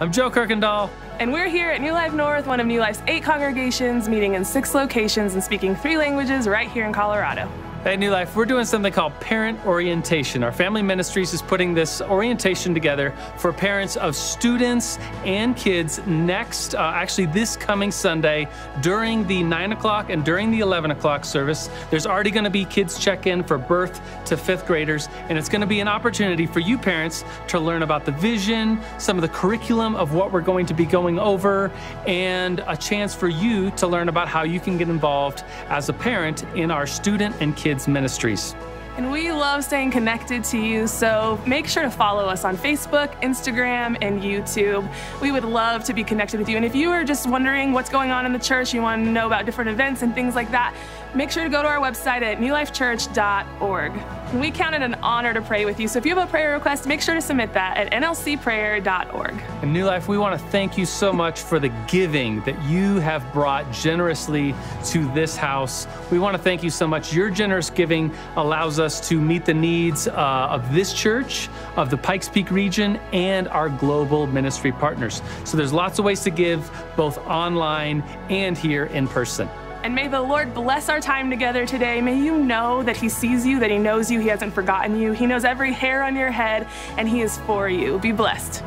I'm Joe Kirkendall. And we're here at New Life North, one of New Life's eight congregations, meeting in six locations and speaking three languages right here in Colorado. At New Life, we're doing something called Parent Orientation. Our family ministries is putting this orientation together for parents of students and kids next, uh, actually this coming Sunday during the 9 o'clock and during the 11 o'clock service. There's already going to be kids check in for birth to fifth graders, and it's going to be an opportunity for you parents to learn about the vision, some of the curriculum of what we're going to be going over, and a chance for you to learn about how you can get involved as a parent in our student and kids Kids Ministries. And we love staying connected to you, so make sure to follow us on Facebook, Instagram, and YouTube. We would love to be connected with you. And if you are just wondering what's going on in the church, you want to know about different events and things like that, make sure to go to our website at newlifechurch.org. We count it an honor to pray with you. So if you have a prayer request, make sure to submit that at nlcprayer.org. And New Life, we want to thank you so much for the giving that you have brought generously to this house. We want to thank you so much. Your generous giving allows us to meet the needs uh, of this church, of the Pikes Peak region, and our global ministry partners. So there's lots of ways to give, both online and here in person. And may the Lord bless our time together today. May you know that He sees you, that He knows you, He hasn't forgotten you. He knows every hair on your head, and He is for you. Be blessed.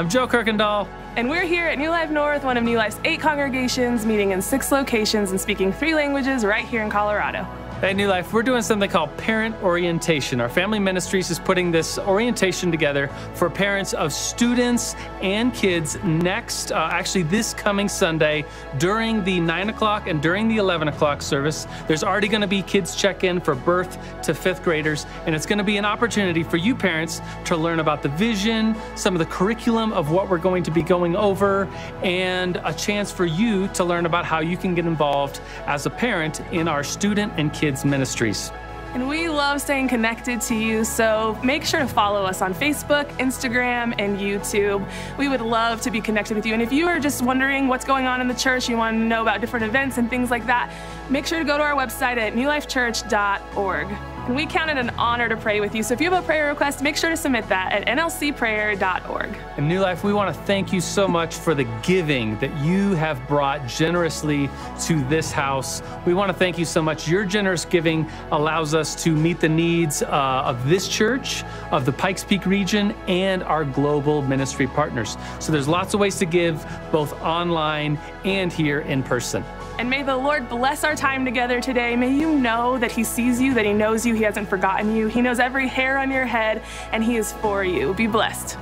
I'm Joe Kirkendall. And we're here at New Life North, one of New Life's eight congregations, meeting in six locations and speaking three languages right here in Colorado. At New Life, we're doing something called Parent Orientation. Our family ministries is putting this orientation together for parents of students and kids next, uh, actually this coming Sunday during the 9 o'clock and during the 11 o'clock service. There's already going to be kids check in for birth to fifth graders, and it's going to be an opportunity for you parents to learn about the vision, some of the curriculum of what we're going to be going over, and a chance for you to learn about how you can get involved as a parent in our student and kids Kids Ministries. And we love staying connected to you, so make sure to follow us on Facebook, Instagram, and YouTube. We would love to be connected with you. And if you are just wondering what's going on in the church, you want to know about different events and things like that, make sure to go to our website at newlifechurch.org. And we count it an honor to pray with you. So if you have a prayer request, make sure to submit that at nlcprayer.org. In New Life, we want to thank you so much for the giving that you have brought generously to this house. We want to thank you so much. Your generous giving allows us to meet the needs uh, of this church, of the Pikes Peak region, and our global ministry partners. So there's lots of ways to give, both online and here in person. And may the Lord bless our time together today. May you know that He sees you, that He knows you, He hasn't forgotten you. He knows every hair on your head, and He is for you. Be blessed.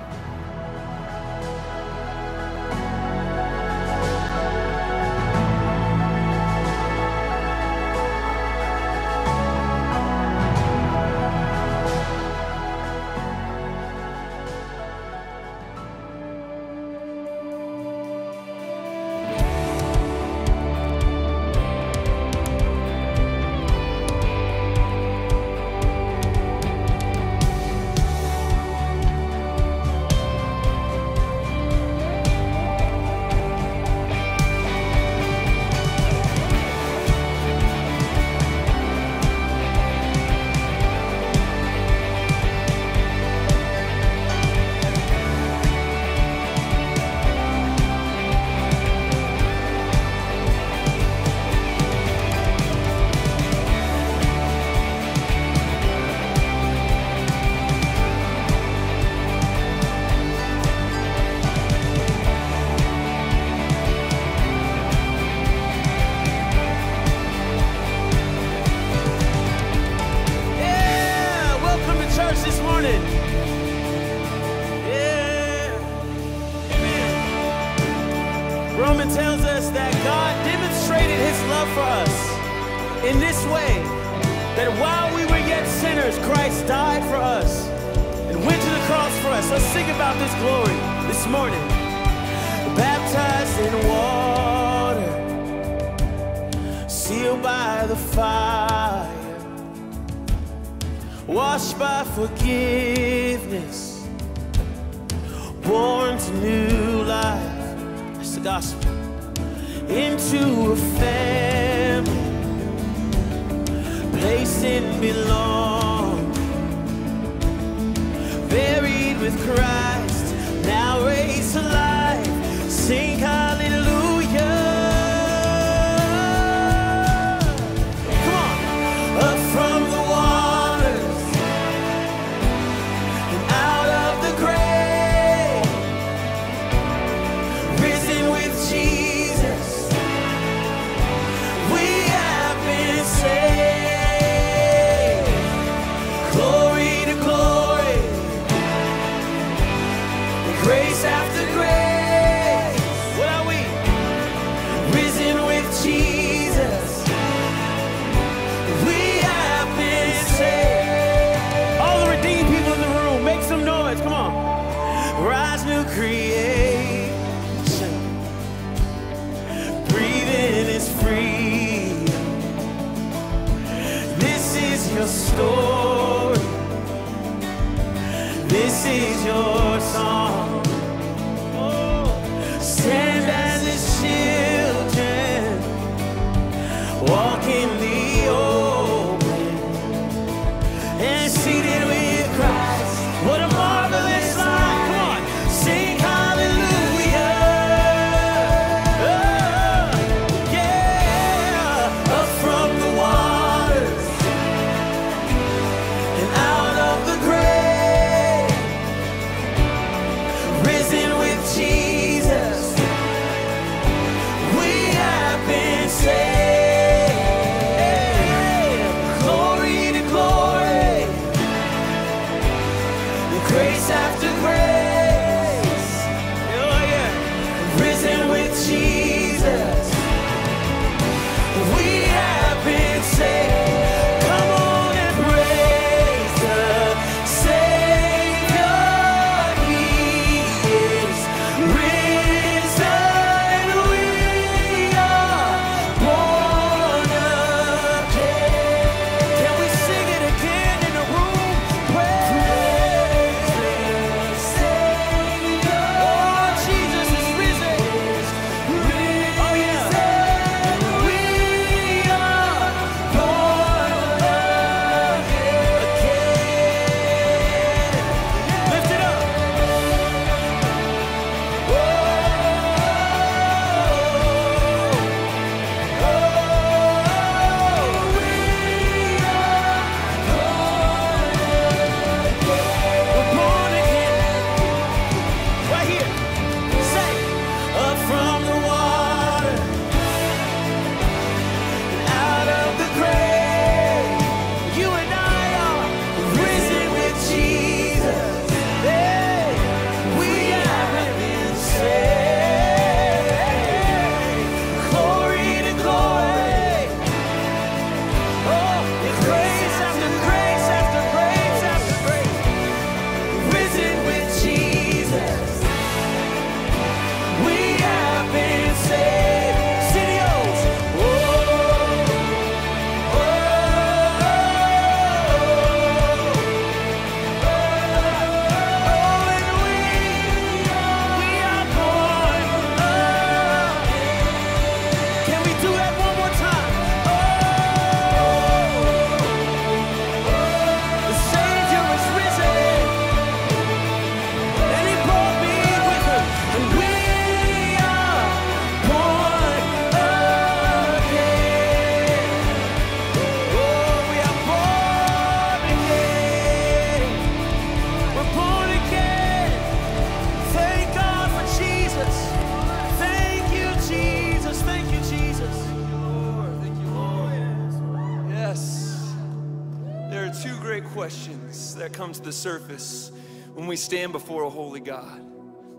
The surface when we stand before a holy God.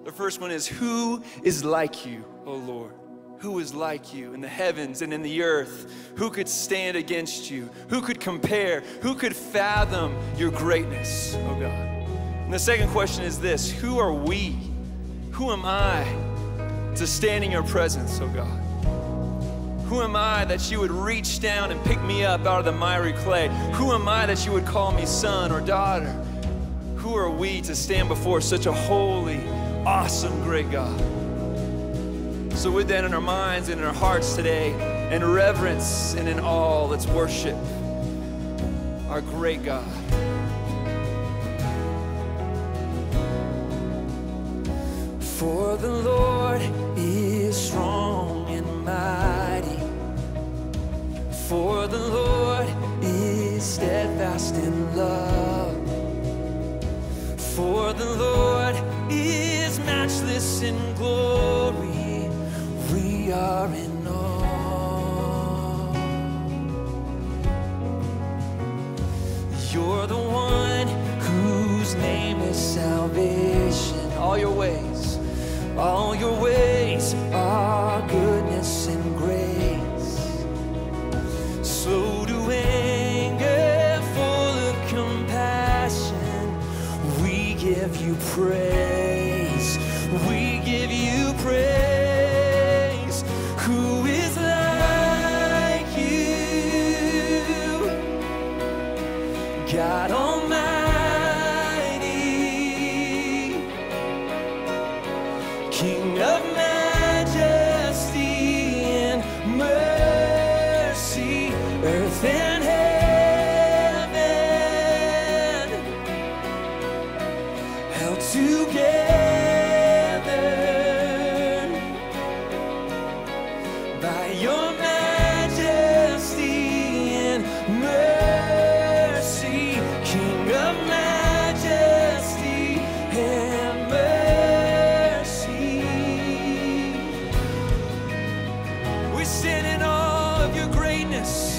The first one is Who is like you, O Lord? Who is like you in the heavens and in the earth? Who could stand against you? Who could compare? Who could fathom your greatness, oh God? And the second question is this Who are we? Who am I to stand in your presence, oh God? Who am I that you would reach down and pick me up out of the miry clay? Who am I that you would call me son or daughter? Who are we to stand before such a holy, awesome, great God? So, with that in our minds and in our hearts today, in reverence and in awe, let's worship our great God. For the Lord is strong and mighty. For the Lord is steadfast in love. For the Lord is matchless in glory. We are in awe. You're the one whose name is salvation. All your ways, all your ways are goodness and you praise. We stand in awe of your greatness.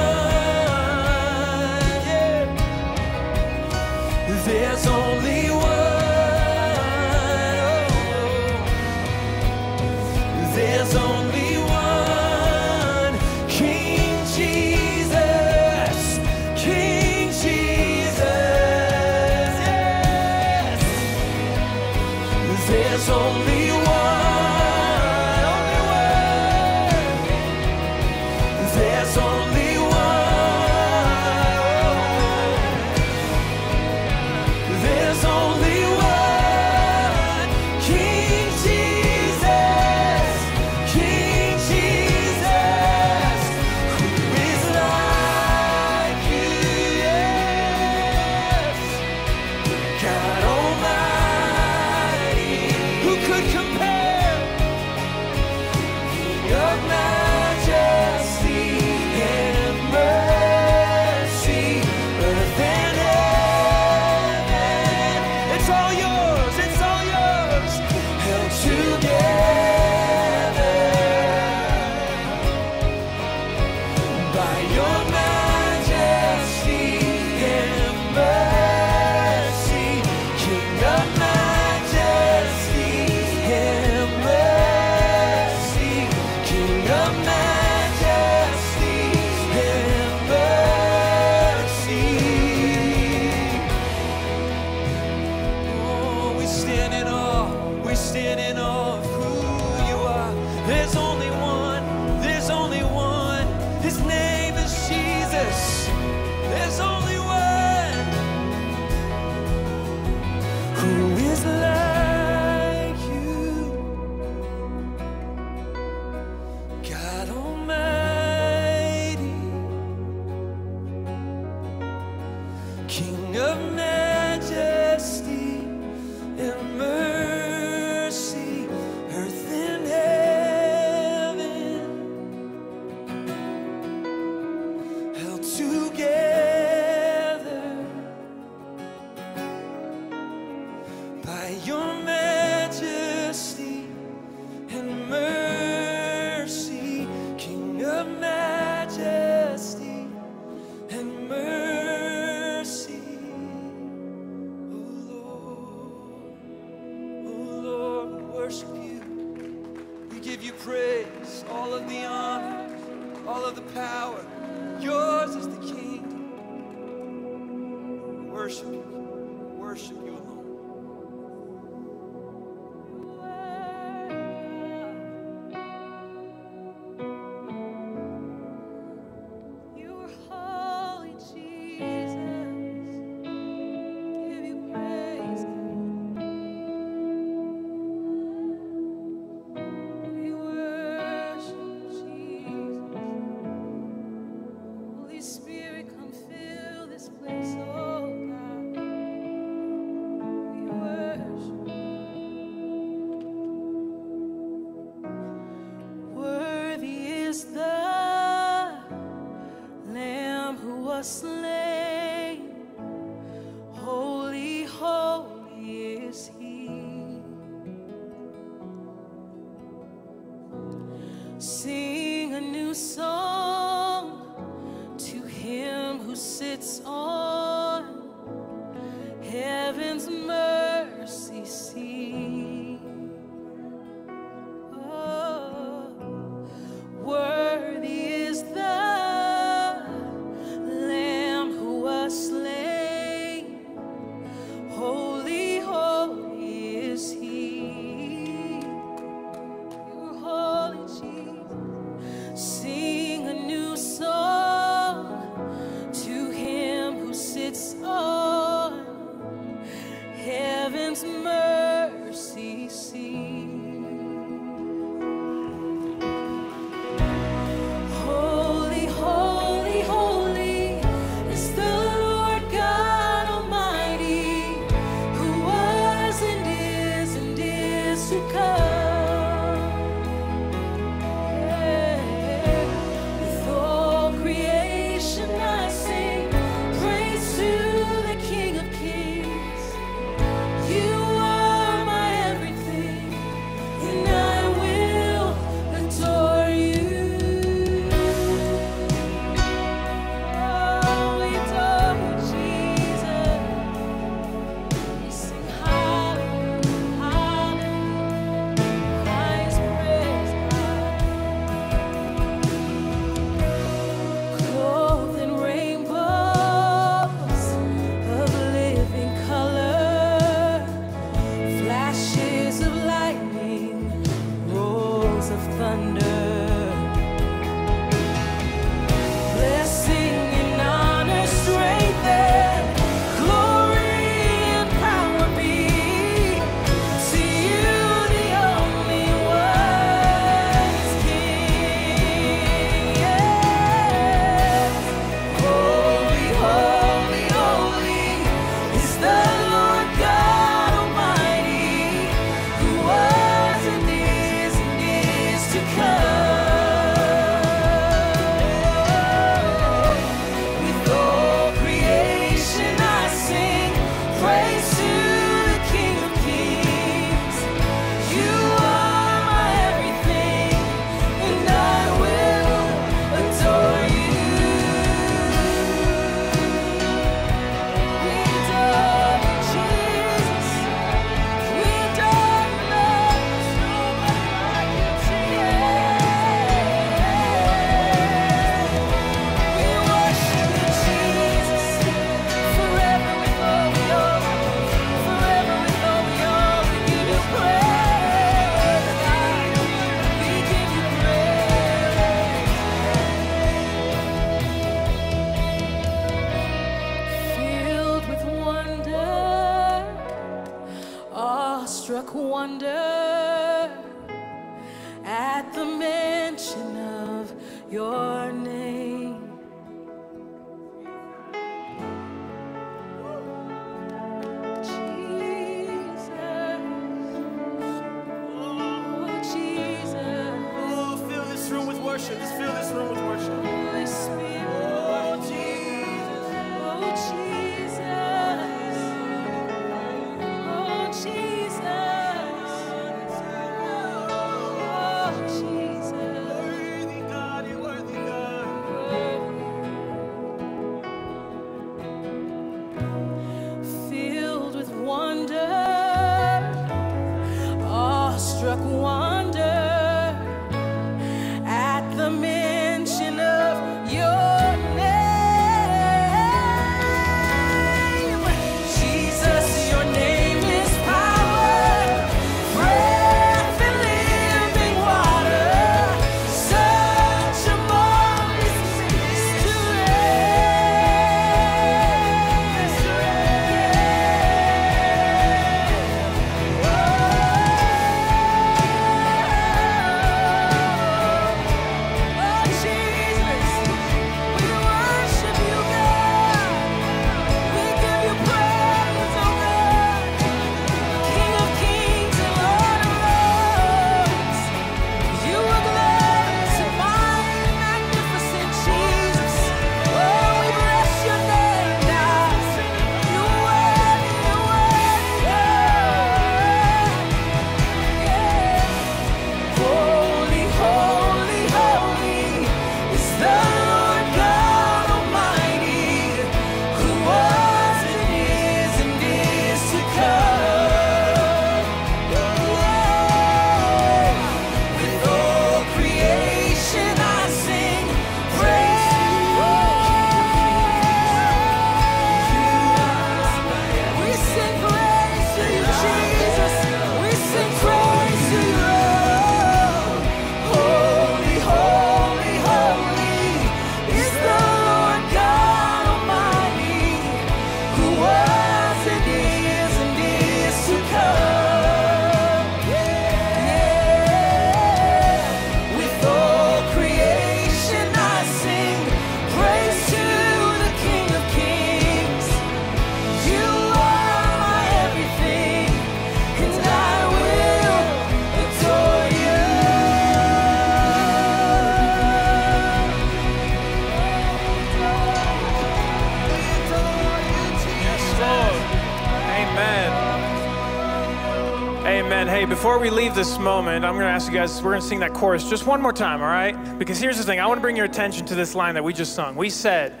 Before we leave this moment, I'm going to ask you guys, we're going to sing that chorus just one more time, all right? Because here's the thing I want to bring your attention to this line that we just sung. We said,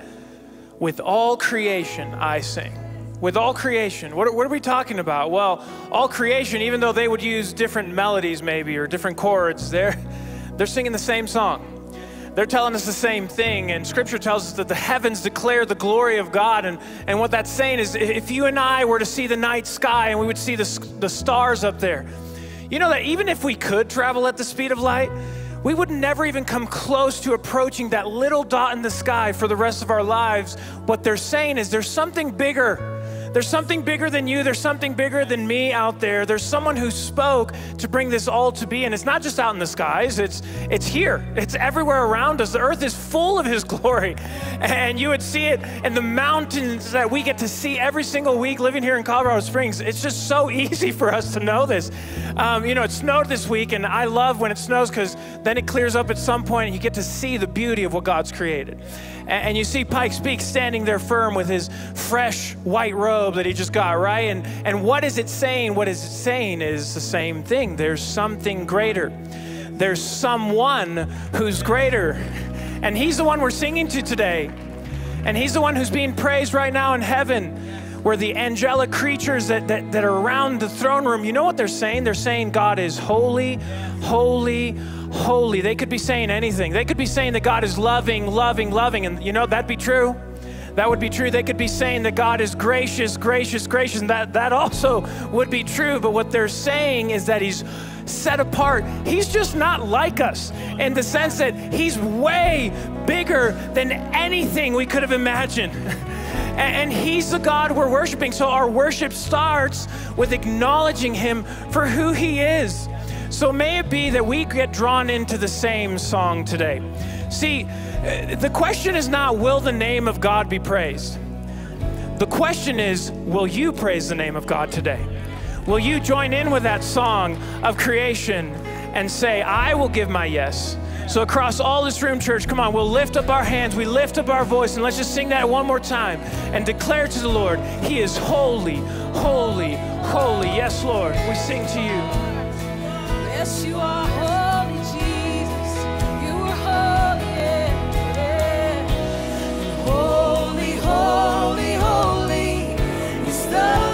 With all creation I sing. With all creation. What, what are we talking about? Well, all creation, even though they would use different melodies maybe or different chords, they're, they're singing the same song they're telling us the same thing. And scripture tells us that the heavens declare the glory of God. And, and what that's saying is if you and I were to see the night sky and we would see the, the stars up there, you know that even if we could travel at the speed of light, we would never even come close to approaching that little dot in the sky for the rest of our lives. What they're saying is there's something bigger there's something bigger than you. There's something bigger than me out there. There's someone who spoke to bring this all to be. And it's not just out in the skies, it's, it's here, it's everywhere around us. The earth is full of His glory. And you would see it in the mountains that we get to see every single week living here in Colorado Springs. It's just so easy for us to know this. Um, you know, it snowed this week, and I love when it snows because then it clears up at some point and you get to see the beauty of what God's created. And, you see Pikes Peak standing there firm with his fresh white robe that he just got, right? And, and what is it saying? What is it saying is the same thing. There's something greater. There's someone who's greater. And he's the one we're singing to today. And he's the one who's being praised right now in heaven where the angelic creatures that, that, that, are around the throne room, you know what they're saying? They're saying God is holy, holy, holy. They could be saying anything. They could be saying that God is loving, loving, loving. And you know, that'd be true. That would be true. They could be saying that God is gracious, gracious, gracious. And that, that also would be true. But what they're saying is that He's set apart. He's just not like us in the sense that He's way bigger than anything we could have imagined. and He's the God we're worshiping. So our worship starts with acknowledging Him for who He is. So may it be that we get drawn into the same song today. See, uh, the question is not, will the name of God be praised? The question is, will you praise the name of God today? Will you join in with that song of creation and say, I will give my yes? So, across all this room, church, come on, we'll lift up our hands, we lift up our voice, and let's just sing that one more time and declare to the Lord, He is holy, holy, holy. Yes, Lord, we sing to you. Yes, you are holy, Jesus. You are holy. yeah. Holy, holy, holy is the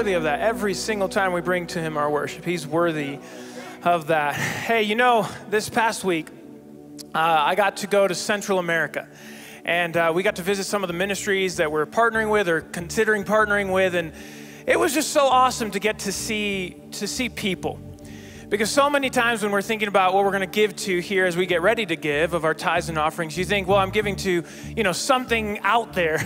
worthy of that. Every single time we bring to him our worship, he's worthy of that. Hey, you know, this past week, uh, I got to go to Central America. And uh, we got to visit some of the ministries that we're partnering with or considering partnering with. And it was just so awesome to get to see, to see people. Because so many times when we're thinking about what we're going to give to here as we get ready to give of our tithes and offerings, you think, well, I'm giving to, you know, something out there.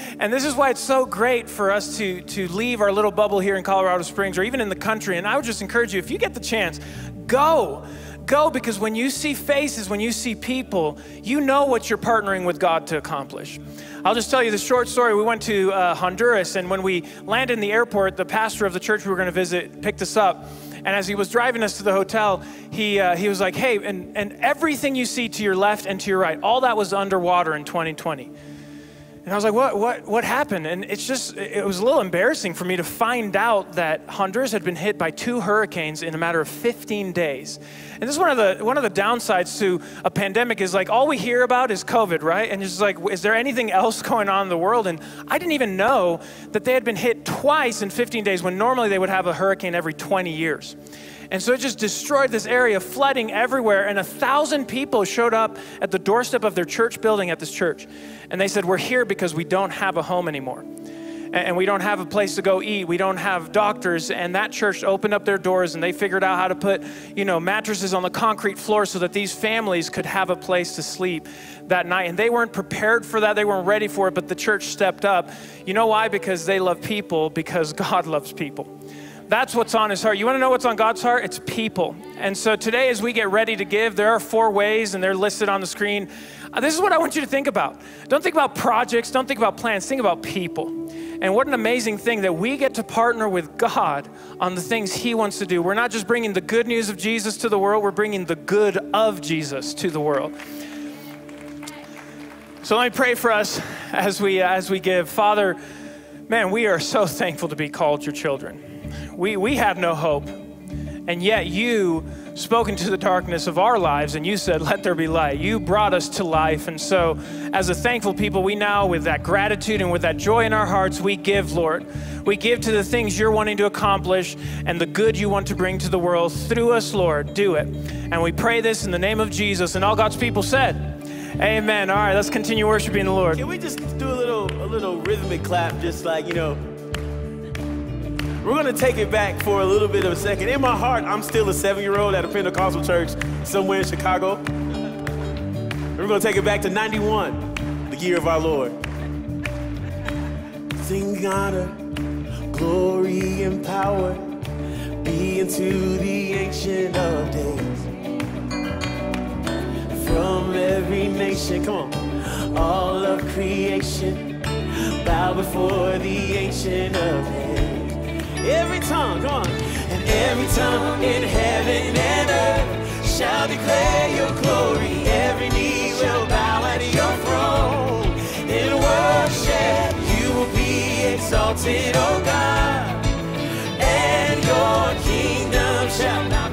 and this is why it's so great for us to, to leave our little bubble here in Colorado Springs or even in the country. And I would just encourage you, if you get the chance, go. Go because when you see faces, when you see people, you know what you're partnering with God to accomplish. I'll just tell you the short story. We went to uh, Honduras, and when we landed in the airport, the pastor of the church we were going to visit picked us up. And as he was driving us to the hotel, he, uh, he was like, hey, and, and everything you see to your left and to your right, all that was underwater in 2020. And I was like, what, what, what happened? And it's just, it was a little embarrassing for me to find out that Honduras had been hit by two hurricanes in a matter of 15 days. And this is one of the, one of the downsides to a pandemic is like all we hear about is COVID, right? And it's just like, is there anything else going on in the world? And I didn't even know that they had been hit twice in 15 days when normally they would have a hurricane every 20 years. And so it just destroyed this area, flooding everywhere. And a thousand people showed up at the doorstep of their church building at this church. And they said, We're here because we don't have a home anymore. And we don't have a place to go eat. We don't have doctors. And that church opened up their doors and they figured out how to put, you know, mattresses on the concrete floor so that these families could have a place to sleep that night. And they weren't prepared for that. They weren't ready for it, but the church stepped up. You know why? Because they love people, because God loves people. That's what's on his heart. You want to know what's on God's heart? It's people. And so today, as we get ready to give, there are four ways, and they're listed on the screen. Uh, this is what I want you to think about. Don't think about projects, don't think about plans, think about people. And what an amazing thing that we get to partner with God on the things He wants to do. We're not just bringing the good news of Jesus to the world, we're bringing the good of Jesus to the world. So let me pray for us as we, as we give. Father, man, we are so thankful to be called your children we, we have no hope. And yet you spoke into the darkness of our lives and you said, Let there be light. You brought us to life. And so, as a thankful people, we now, with that gratitude and with that joy in our hearts, we give, Lord. We give to the things you're wanting to accomplish and the good you want to bring to the world through us, Lord. Do it. And we pray this in the name of Jesus. And all God's people said, Amen. All right, let's continue worshiping the Lord. Can we just do a little a little rhythmic clap, just like, you know, we're going to take it back for a little bit of a second. In my heart, I'm still a seven year old at a Pentecostal church somewhere in Chicago. We're going to take it back to 91, the year of our Lord. Sing honor, glory, and power be unto the Ancient of Days. From every nation, come on, all of creation, bow before the Ancient of Days. Every tongue, come on. And every tongue in heaven and earth shall declare your glory. Every knee will bow at your throne. In worship, you will be exalted, oh God. And your kingdom shall not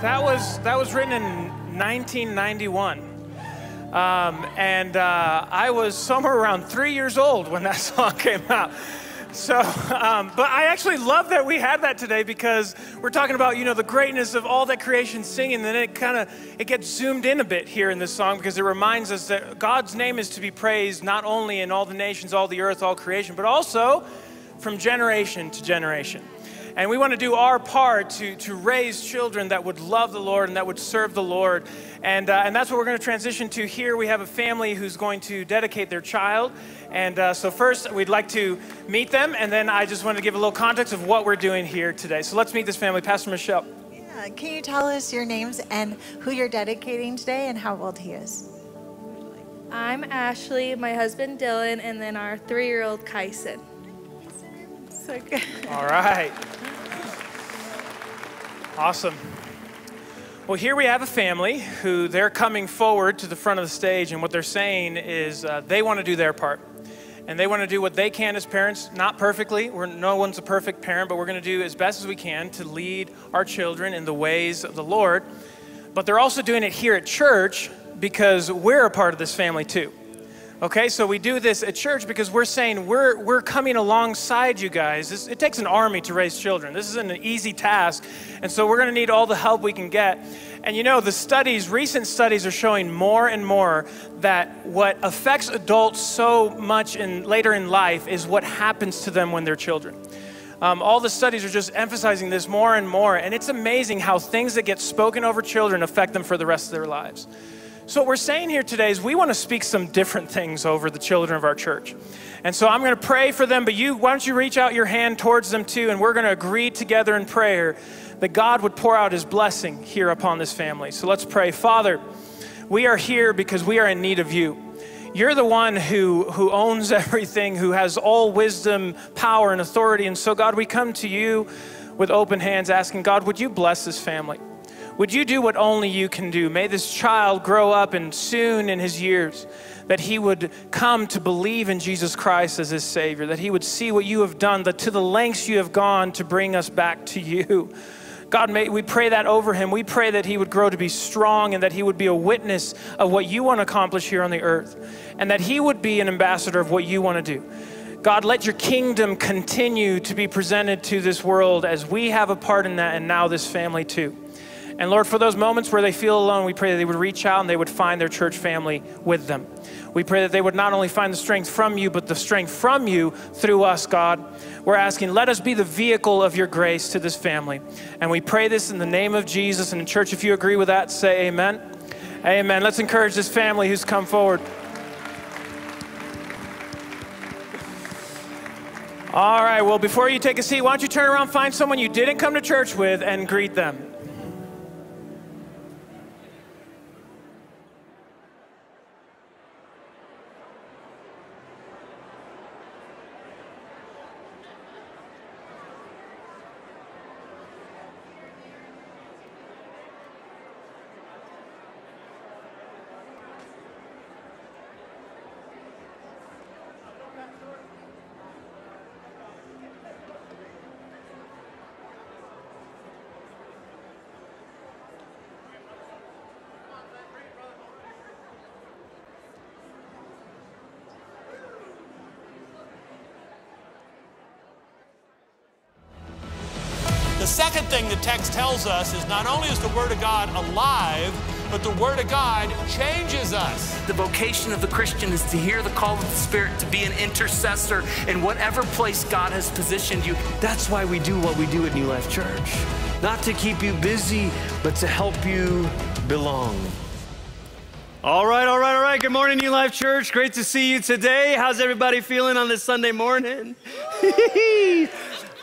That was that was written in 1991, um, and uh, I was somewhere around three years old when that song came out. So, um, but I actually love that we had that today because we're talking about you know the greatness of all that creation singing. And then it kind of it gets zoomed in a bit here in this song because it reminds us that God's name is to be praised not only in all the nations, all the earth, all creation, but also from generation to generation. And we want to do our part to, to raise children that would love the Lord and that would serve the Lord. And, uh, and that's what we're going to transition to here. We have a family who's going to dedicate their child. And uh, so, first, we'd like to meet them. And then I just want to give a little context of what we're doing here today. So, let's meet this family. Pastor Michelle. Yeah, Can you tell us your names and who you're dedicating today and how old he is? I'm Ashley, my husband Dylan, and then our three year old Kyson. So good. All right. Awesome. Well, here we have a family who they're coming forward to the front of the stage, and what they're saying is uh, they want to do their part. and they want to do what they can as parents, not perfectly. We're, no one's a perfect parent, but we're going to do as best as we can to lead our children in the ways of the Lord. But they're also doing it here at church because we're a part of this family too. Okay, so we do this at church because we're saying we're, we're coming alongside you guys. This, it takes an army to raise children. This isn't an easy task. And so we're going to need all the help we can get. And you know, the studies, recent studies are showing more and more that what affects adults so much in, later in life is what happens to them when they're children. Um, all the studies are just emphasizing this more and more. And it's amazing how things that get spoken over children affect them for the rest of their lives. So, what we're saying here today is we want to speak some different things over the children of our church. And so, I'm going to pray for them, but you, why don't you reach out your hand towards them too, and we're going to agree together in prayer that God would pour out his blessing here upon this family. So, let's pray. Father, we are here because we are in need of you. You're the one who, who owns everything, who has all wisdom, power, and authority. And so, God, we come to you with open hands asking, God, would you bless this family? Would you do what only you can do? May this child grow up and soon in his years that he would come to believe in Jesus Christ as his Savior, that he would see what you have done, that to the lengths you have gone to bring us back to you. God, may, we pray that over him. We pray that he would grow to be strong and that he would be a witness of what you want to accomplish here on the earth, and that he would be an ambassador of what you want to do. God, let your kingdom continue to be presented to this world as we have a part in that, and now this family too. And Lord, for those moments where they feel alone, we pray that they would reach out and they would find their church family with them. We pray that they would not only find the strength from you, but the strength from you through us, God. We're asking, let us be the vehicle of your grace to this family. And we pray this in the name of Jesus. And in church, if you agree with that, say amen. Amen. Let's encourage this family who's come forward. All right, well, before you take a seat, why don't you turn around, find someone you didn't come to church with, and greet them. Second thing the text tells us is not only is the Word of God alive, but the Word of God changes us. The vocation of the Christian is to hear the call of the Spirit, to be an intercessor in whatever place God has positioned you. That's why we do what we do at New Life Church. Not to keep you busy, but to help you belong. All right, all right, all right. Good morning, New Life Church. Great to see you today. How's everybody feeling on this Sunday morning?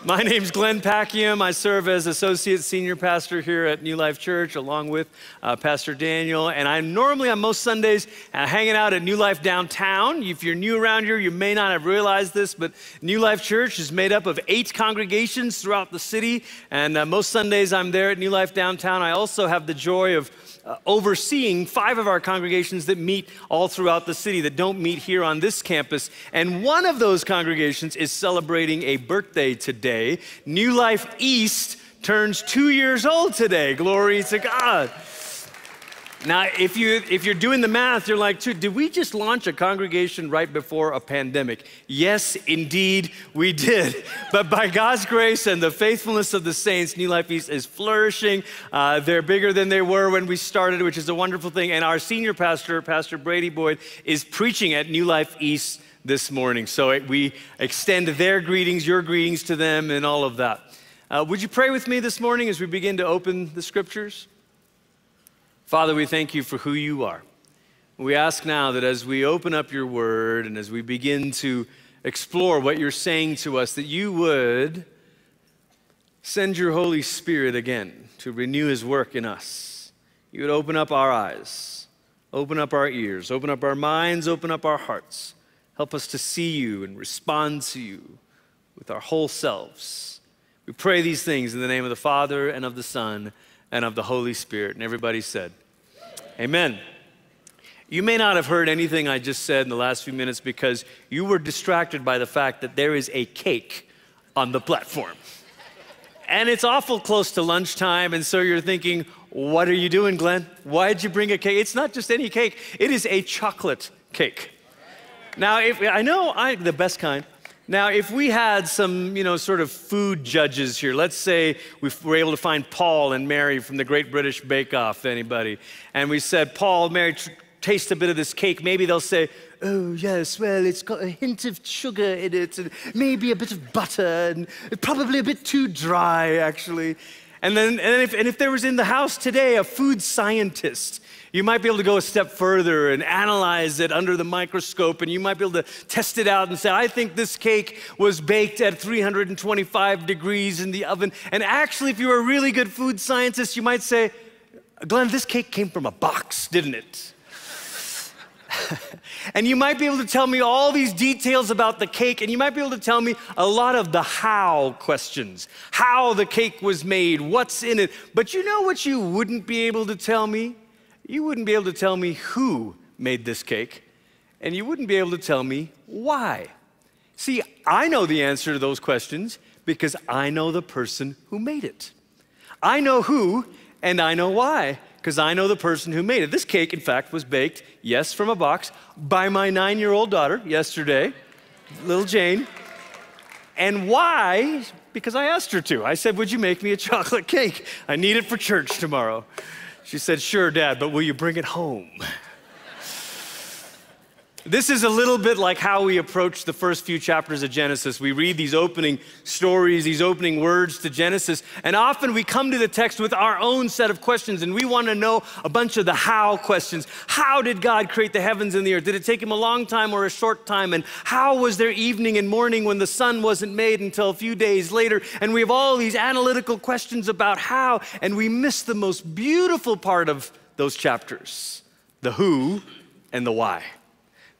My name's Glenn Packiam. I serve as Associate Senior Pastor here at New Life Church, along with uh, Pastor Daniel. And I'm normally on most Sundays uh, hanging out at New Life downtown. If you're new around here, you may not have realized this, but New Life Church is made up of eight congregations throughout the city. And uh, most Sundays I'm there at New Life downtown. I also have the joy of uh, overseeing five of our congregations that meet all throughout the city that don't meet here on this campus. And one of those congregations is celebrating a birthday today. New Life East turns two years old today. Glory to God. Now, if, you, if you're doing the math, you're like, did we just launch a congregation right before a pandemic? Yes, indeed, we did. But by God's grace and the faithfulness of the saints, New Life East is flourishing. Uh, they're bigger than they were when we started, which is a wonderful thing. And our senior pastor, Pastor Brady Boyd, is preaching at New Life East this morning. So we extend their greetings, your greetings to them, and all of that. Uh, would you pray with me this morning as we begin to open the scriptures? Father, we thank you for who you are. We ask now that as we open up your word and as we begin to explore what you're saying to us, that you would send your Holy Spirit again to renew his work in us. You would open up our eyes, open up our ears, open up our minds, open up our hearts. Help us to see you and respond to you with our whole selves. We pray these things in the name of the Father and of the Son and of the Holy Spirit. And everybody said, Amen. You may not have heard anything I just said in the last few minutes because you were distracted by the fact that there is a cake on the platform. And it's awful close to lunchtime, and so you're thinking, what are you doing, Glenn? Why'd you bring a cake? It's not just any cake, it is a chocolate cake. Now, if I know I'm the best kind. Now, if we had some, you know, sort of food judges here, let's say we were able to find Paul and Mary from the Great British Bake Off, anybody, and we said, Paul, Mary, taste a bit of this cake, maybe they'll say, Oh, yes, well, it's got a hint of sugar in it, and maybe a bit of butter, and probably a bit too dry, actually. And then, and if, and if there was in the house today a food scientist, you might be able to go a step further and analyze it under the microscope, and you might be able to test it out and say, I think this cake was baked at 325 degrees in the oven. And actually, if you were a really good food scientist, you might say, Glenn, this cake came from a box, didn't it? and you might be able to tell me all these details about the cake, and you might be able to tell me a lot of the how questions how the cake was made, what's in it. But you know what you wouldn't be able to tell me? You wouldn't be able to tell me who made this cake, and you wouldn't be able to tell me why. See, I know the answer to those questions because I know the person who made it. I know who and I know why because I know the person who made it. This cake, in fact, was baked, yes, from a box, by my nine year old daughter yesterday, little Jane. And why? Because I asked her to. I said, Would you make me a chocolate cake? I need it for church tomorrow. She said, Sure, Dad, but will you bring it home? This is a little bit like how we approach the first few chapters of Genesis. We read these opening stories, these opening words to Genesis, and often we come to the text with our own set of questions, and we want to know a bunch of the how questions. How did God create the heavens and the earth? Did it take him a long time or a short time? And how was there evening and morning when the sun wasn't made until a few days later? And we have all these analytical questions about how, and we miss the most beautiful part of those chapters the who and the why.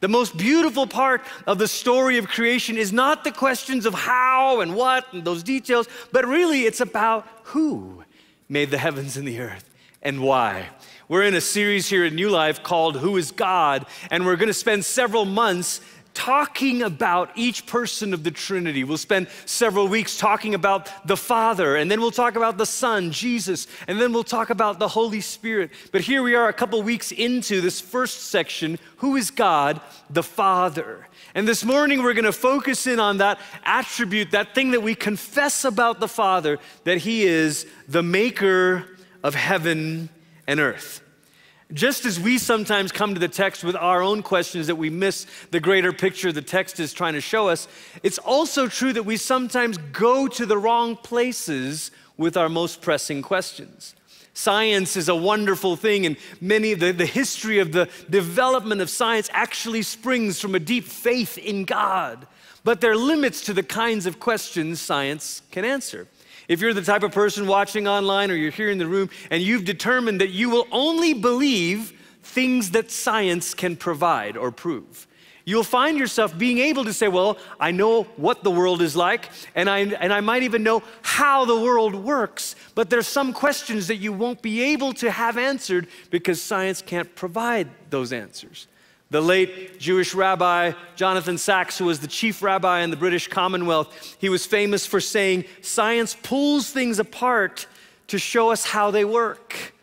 The most beautiful part of the story of creation is not the questions of how and what and those details, but really it's about who made the heavens and the earth and why. We're in a series here at New Life called Who is God, and we're going to spend several months talking about each person of the Trinity. We'll spend several weeks talking about the Father, and then we'll talk about the Son, Jesus, and then we'll talk about the Holy Spirit. But here we are a couple weeks into this first section Who is God, the Father? And this morning we're going to focus in on that attribute, that thing that we confess about the Father, that He is the maker of heaven and earth. Just as we sometimes come to the text with our own questions that we miss the greater picture the text is trying to show us, it's also true that we sometimes go to the wrong places with our most pressing questions. Science is a wonderful thing, and many the, the history of the development of science actually springs from a deep faith in God. But there are limits to the kinds of questions science can answer. If you're the type of person watching online or you're here in the room and you've determined that you will only believe things that science can provide or prove, you'll find yourself being able to say, Well, I know what the world is like, and I, and I might even know how the world works, but there's some questions that you won't be able to have answered because science can't provide those answers. The late Jewish rabbi Jonathan Sacks, who was the chief rabbi in the British Commonwealth, he was famous for saying, Science pulls things apart to show us how they work,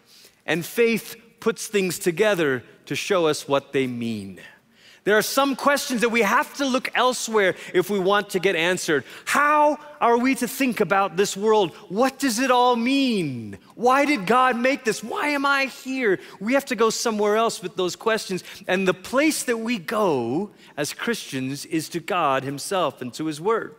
and faith puts things together to show us what they mean. There are some questions that we have to look elsewhere if we want to get answered. How are we to think about this world? What does it all mean? Why did God make this? Why am I here? We have to go somewhere else with those questions. And the place that we go as Christians is to God Himself and to His Word.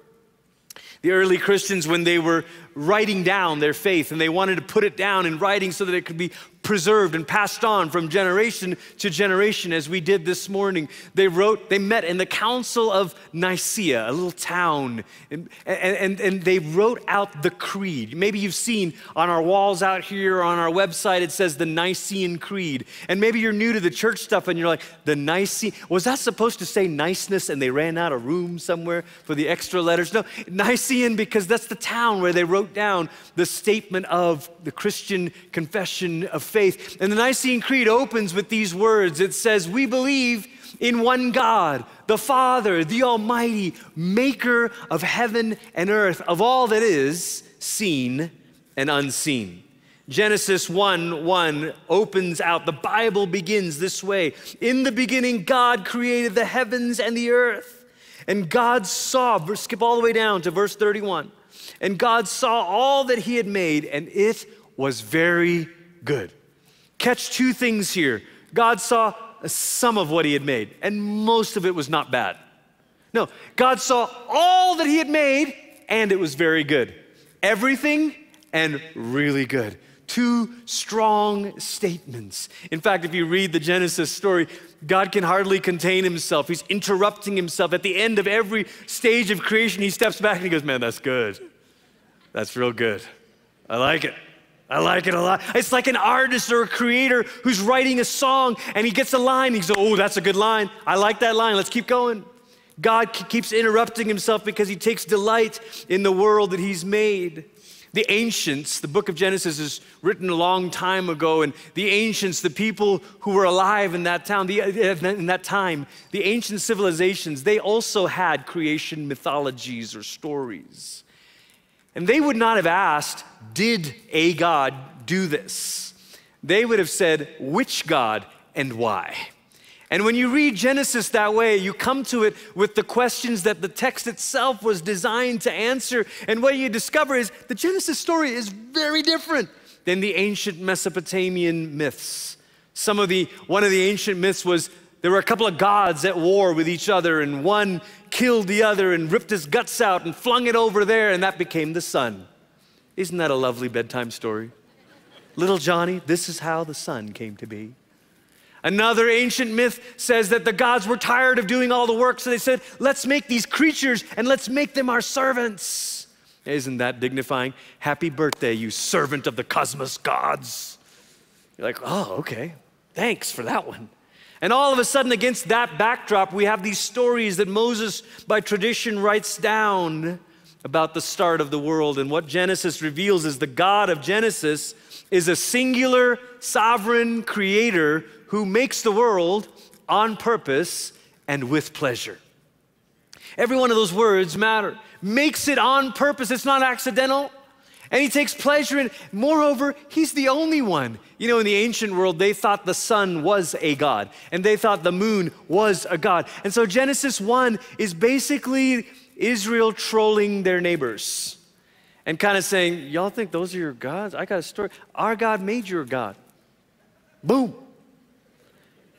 The early Christians, when they were writing down their faith and they wanted to put it down in writing so that it could be preserved and passed on from generation to generation, as we did this morning. They wrote, they met in the Council of Nicaea, a little town, and, and, and they wrote out the creed. Maybe you've seen on our walls out here on our website, it says the Nicene Creed. And maybe you're new to the church stuff and you're like, the Nicene, was that supposed to say niceness and they ran out of room somewhere for the extra letters? No, Nicene because that's the town where they wrote down the statement of the Christian confession of faith. And the Nicene Creed opens with these words it says, We believe in one God, the Father, the Almighty, maker of heaven and earth, of all that is seen and unseen. Genesis 1 1 opens out. The Bible begins this way In the beginning, God created the heavens and the earth. And God saw, skip all the way down to verse 31. And God saw all that He had made, and it was very good. Catch two things here. God saw some of what He had made, and most of it was not bad. No, God saw all that He had made, and it was very good. Everything and really good. Two strong statements. In fact, if you read the Genesis story, God can hardly contain himself. He's interrupting himself. At the end of every stage of creation, he steps back and he goes, Man, that's good. That's real good. I like it. I like it a lot. It's like an artist or a creator who's writing a song and he gets a line. He goes, Oh, that's a good line. I like that line. Let's keep going. God keeps interrupting himself because he takes delight in the world that he's made. The ancients, the book of Genesis is written a long time ago, and the ancients, the people who were alive in that town, the, uh, in that time, the ancient civilizations, they also had creation mythologies or stories. And they would not have asked, Did a God do this? They would have said, Which God and why? And when you read Genesis that way, you come to it with the questions that the text itself was designed to answer. And what you discover is the Genesis story is very different than the ancient Mesopotamian myths. Some of the, one of the ancient myths was there were a couple of gods at war with each other, and one killed the other and ripped his guts out and flung it over there, and that became the sun. Isn't that a lovely bedtime story? Little Johnny, this is how the sun came to be. Another ancient myth says that the gods were tired of doing all the work, so they said, let's make these creatures and let's make them our servants. Isn't that dignifying? Happy birthday, you servant of the cosmos gods. You're like, oh, okay. Thanks for that one. And all of a sudden, against that backdrop, we have these stories that Moses, by tradition, writes down about the start of the world. And what Genesis reveals is the God of Genesis is a singular, sovereign creator who makes the world on purpose and with pleasure. Every one of those words matter. Makes it on purpose, it's not accidental. And he takes pleasure in Moreover, he's the only one. You know, in the ancient world, they thought the sun was a god, and they thought the moon was a god. And so Genesis 1 is basically Israel trolling their neighbors and kind of saying, Y'all think those are your gods? I got a story. Our God made your God. Boom.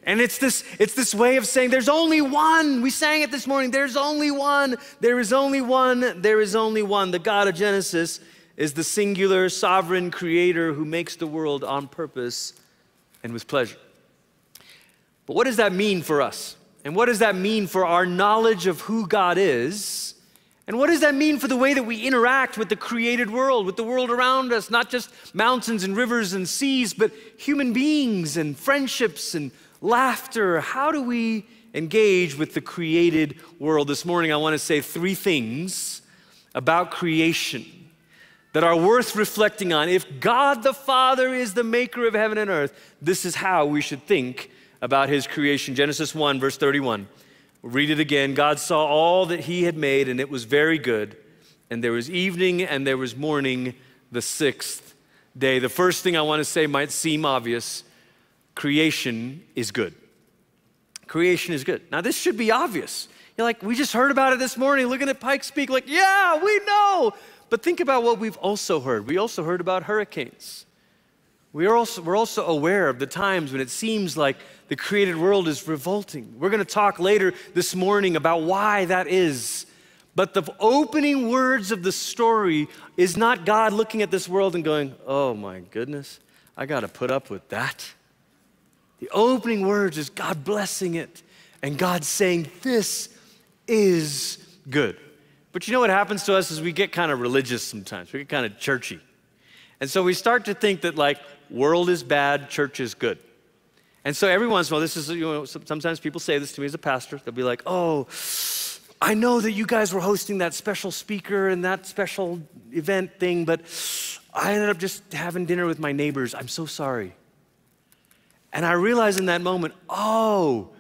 And it's this, it's this way of saying there's only one. We sang it this morning. There's only one. There is only one. There is only one. The God of Genesis is the singular sovereign creator who makes the world on purpose and with pleasure. But what does that mean for us? And what does that mean for our knowledge of who God is? And what does that mean for the way that we interact with the created world, with the world around us? Not just mountains and rivers and seas, but human beings and friendships and laughter. How do we engage with the created world? This morning, I want to say three things about creation that are worth reflecting on. If God the Father is the maker of heaven and earth, this is how we should think about his creation. Genesis 1, verse 31. We'll read it again. God saw all that he had made, and it was very good. And there was evening and there was morning, the sixth day. The first thing I want to say might seem obvious creation is good. Creation is good. Now, this should be obvious. You're like, we just heard about it this morning, looking at Pikes Peak, like, yeah, we know. But think about what we've also heard. We also heard about hurricanes. We are also, we're also aware of the times when it seems like the created world is revolting. We're going to talk later this morning about why that is. But the opening words of the story is not God looking at this world and going, oh my goodness, I got to put up with that. The opening words is God blessing it and God saying, This is good. But you know what happens to us is we get kind of religious sometimes, we get kind of churchy. And so we start to think that, like, world is bad, church is good. And so every once in a while, this is, you know, sometimes people say this to me as a pastor. They'll be like, oh, I know that you guys were hosting that special speaker and that special event thing, but I ended up just having dinner with my neighbors. I'm so sorry. And I realized in that moment, oh,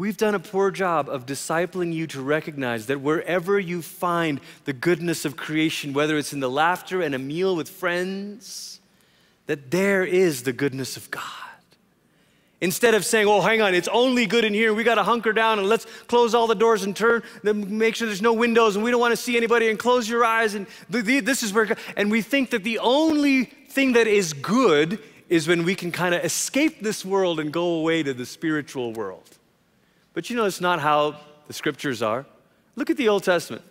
we've done a poor job of discipling you to recognize that wherever you find the goodness of creation, whether it's in the laughter and a meal with friends, that there is the goodness of God. Instead of saying, oh, hang on, it's only good in here, we got to hunker down and let's close all the doors and turn, then make sure there's no windows and we don't want to see anybody and close your eyes and this is where, God, and we think that the only thing that is good is when we can kind of escape this world and go away to the spiritual world. But you know, it's not how the scriptures are. Look at the Old Testament.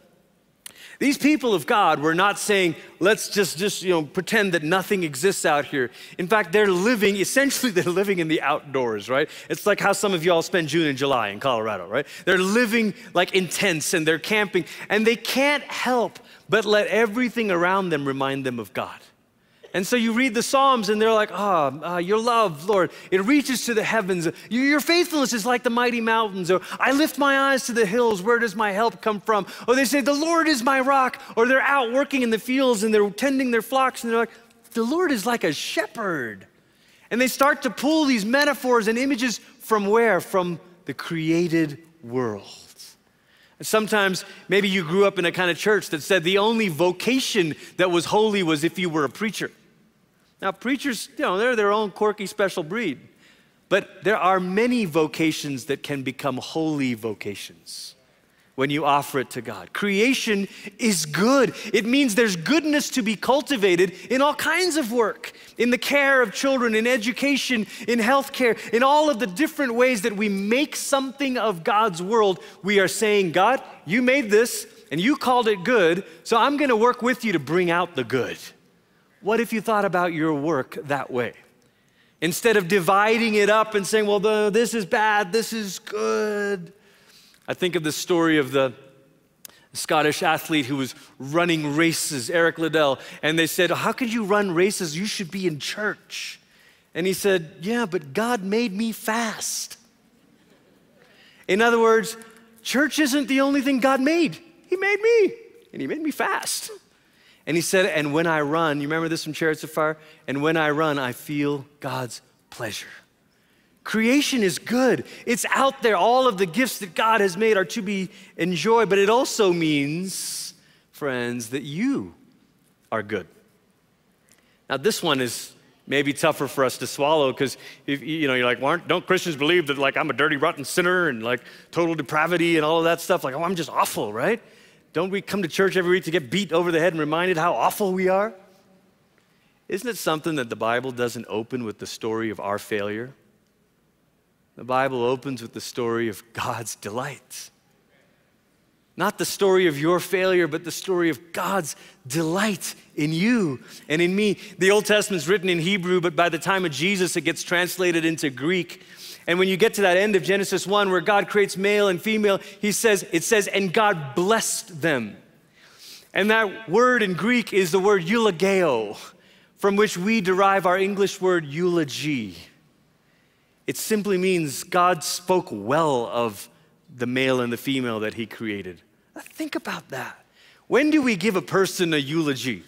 These people of God were not saying, let's just, just you know, pretend that nothing exists out here. In fact, they're living, essentially, they're living in the outdoors, right? It's like how some of y'all spend June and July in Colorado, right? They're living like in tents and they're camping, and they can't help but let everything around them remind them of God. And so you read the Psalms and they're like, ah, oh, uh, your love, Lord, it reaches to the heavens. Your faithfulness is like the mighty mountains. Or I lift my eyes to the hills. Where does my help come from? Or they say, the Lord is my rock. Or they're out working in the fields and they're tending their flocks and they're like, the Lord is like a shepherd. And they start to pull these metaphors and images from where? From the created world. Sometimes maybe you grew up in a kind of church that said the only vocation that was holy was if you were a preacher. Now, preachers, you know, they're their own quirky special breed. But there are many vocations that can become holy vocations when you offer it to God. Creation is good. It means there's goodness to be cultivated in all kinds of work in the care of children, in education, in healthcare, in all of the different ways that we make something of God's world. We are saying, God, you made this and you called it good, so I'm going to work with you to bring out the good. What if you thought about your work that way? Instead of dividing it up and saying, well, the, this is bad, this is good. I think of the story of the Scottish athlete who was running races, Eric Liddell, and they said, How could you run races? You should be in church. And he said, Yeah, but God made me fast. In other words, church isn't the only thing God made, He made me, and He made me fast. And he said, And when I run, you remember this from Chariots of Fire? And when I run, I feel God's pleasure. Creation is good. It's out there. All of the gifts that God has made are to be enjoyed, but it also means, friends, that you are good. Now, this one is maybe tougher for us to swallow because you know you're like, well, don't Christians believe that like I'm a dirty, rotten sinner and like total depravity and all of that stuff? Like, oh, I'm just awful, right? Don't we come to church every week to get beat over the head and reminded how awful we are? Isn't it something that the Bible doesn't open with the story of our failure? The Bible opens with the story of God's delight. Not the story of your failure, but the story of God's delight in you and in me. The Old Testament's written in Hebrew, but by the time of Jesus, it gets translated into Greek. And when you get to that end of Genesis 1 where God creates male and female, he says, it says, and God blessed them. And that word in Greek is the word eulogeo, from which we derive our English word eulogy. It simply means God spoke well of the male and the female that he created. Think about that. When do we give a person a eulogy?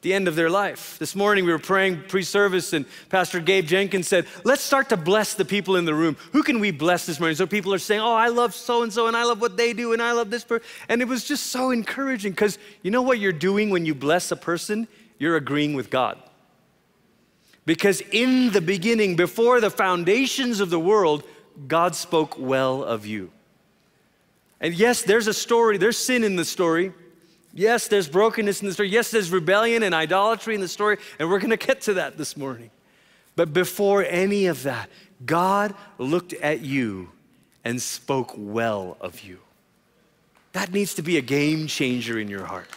The end of their life. This morning we were praying pre service, and Pastor Gabe Jenkins said, Let's start to bless the people in the room. Who can we bless this morning? So people are saying, Oh, I love so and so, and I love what they do, and I love this person. And it was just so encouraging because you know what you're doing when you bless a person? You're agreeing with God. Because in the beginning, before the foundations of the world, God spoke well of you. And yes, there's a story, there's sin in the story. Yes, there's brokenness in the story. Yes, there's rebellion and idolatry in the story, and we're going to get to that this morning. But before any of that, God looked at you and spoke well of you. That needs to be a game changer in your heart.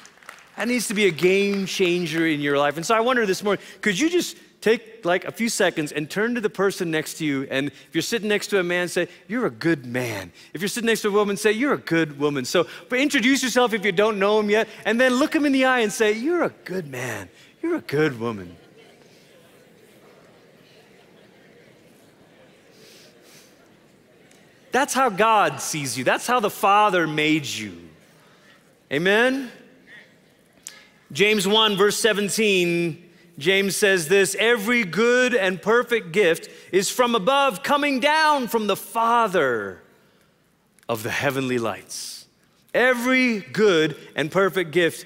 That needs to be a game changer in your life. And so I wonder this morning, could you just take like a few seconds and turn to the person next to you. And if you're sitting next to a man, say, You're a good man. If you're sitting next to a woman, say, You're a good woman. So but introduce yourself if you don't know him yet, and then look him in the eye and say, You're a good man. You're a good woman. That's how God sees you. That's how the Father made you. Amen? James 1, verse 17 James says this every good and perfect gift is from above, coming down from the Father of the heavenly lights. Every good and perfect gift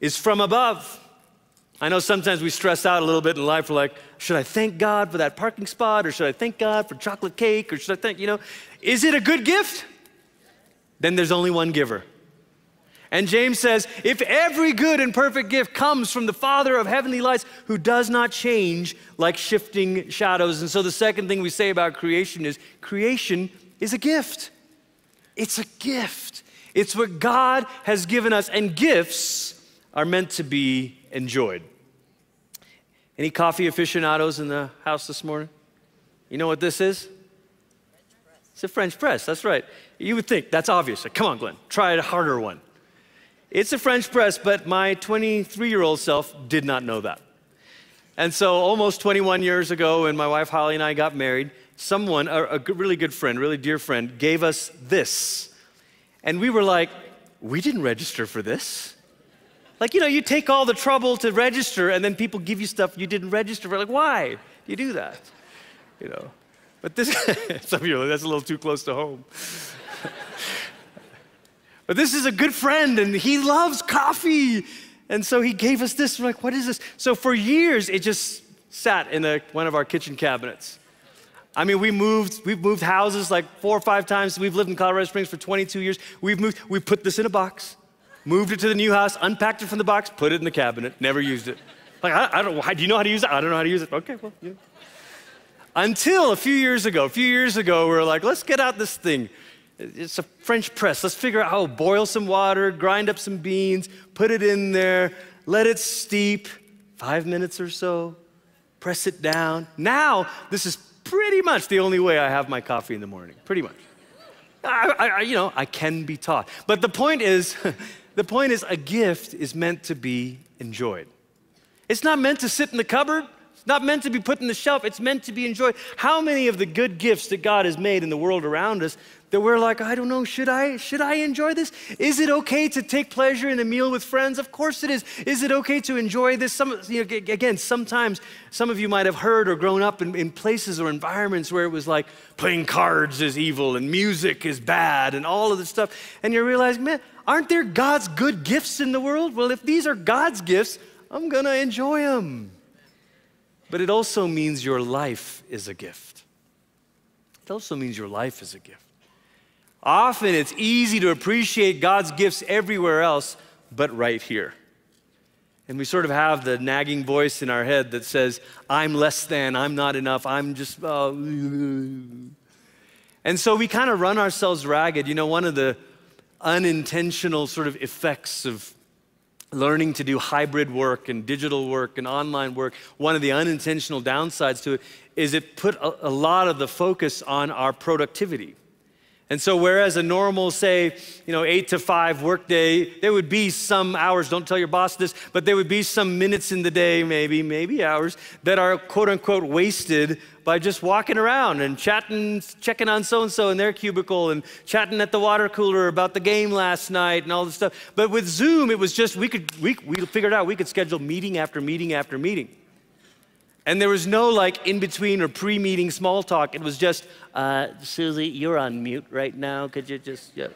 is from above. I know sometimes we stress out a little bit in life. We're like, should I thank God for that parking spot? Or should I thank God for chocolate cake? Or should I thank, you know, is it a good gift? Then there's only one giver. And James says, if every good and perfect gift comes from the Father of heavenly lights who does not change like shifting shadows. And so the second thing we say about creation is creation is a gift. It's a gift. It's what God has given us, and gifts are meant to be enjoyed. Any coffee aficionados in the house this morning? You know what this is? It's a French press, that's right. You would think that's obvious. Come on, Glenn, try a harder one. It's a French press, but my 23 year old self did not know that. And so, almost 21 years ago, when my wife Holly and I got married, someone, a, a really good friend, really dear friend, gave us this. And we were like, we didn't register for this. Like, you know, you take all the trouble to register, and then people give you stuff you didn't register for. Like, why do you do that? You know. But this, some of you that's a little too close to home. but this is a good friend, and he loves coffee. And so he gave us this. We're like, what is this? So for years, it just sat in a, one of our kitchen cabinets. I mean, we moved, we've moved houses like four or five times. We've lived in Colorado Springs for 22 years. We've moved, we put this in a box, moved it to the new house, unpacked it from the box, put it in the cabinet, never used it. Like, I, I don't, do you know how to use it? I don't know how to use it. Okay, well, yeah. Until a few years ago, a few years ago, we were like, let's get out this thing. It's a French press. Let's figure out how to boil some water, grind up some beans, put it in there, let it steep five minutes or so, press it down. Now, this is pretty much the only way I have my coffee in the morning, pretty much. I, I, you know, I can be taught. But the point is, the point is, a gift is meant to be enjoyed. It's not meant to sit in the cupboard. It's not meant to be put in the shelf. It's meant to be enjoyed. How many of the good gifts that God has made in the world around us that we're like, I don't know, should I should I enjoy this? Is it okay to take pleasure in a meal with friends? Of course it is. Is it okay to enjoy this? Some, you know, again, sometimes some of you might have heard or grown up in, in places or environments where it was like playing cards is evil and music is bad and all of this stuff. And you're realizing, man, aren't there God's good gifts in the world? Well, if these are God's gifts, I'm gonna enjoy them. But it also means your life is a gift. It also means your life is a gift. Often it's easy to appreciate God's gifts everywhere else, but right here. And we sort of have the nagging voice in our head that says, I'm less than, I'm not enough, I'm just. Uh, and so we kind of run ourselves ragged. You know, one of the unintentional sort of effects of learning to do hybrid work and digital work and online work, one of the unintentional downsides to it is it put a, a lot of the focus on our productivity. And so, whereas a normal, say, you know, eight to five workday, there would be some hours, don't tell your boss this, but there would be some minutes in the day, maybe, maybe hours, that are quote unquote wasted by just walking around and chatting, checking on so and so in their cubicle and chatting at the water cooler about the game last night and all this stuff. But with Zoom, it was just, we could, we, we figured out we could schedule meeting after meeting after meeting. And there was no like in between or pre meeting small talk. It was just, uh, Susie, you're on mute right now. Could you just, yeah.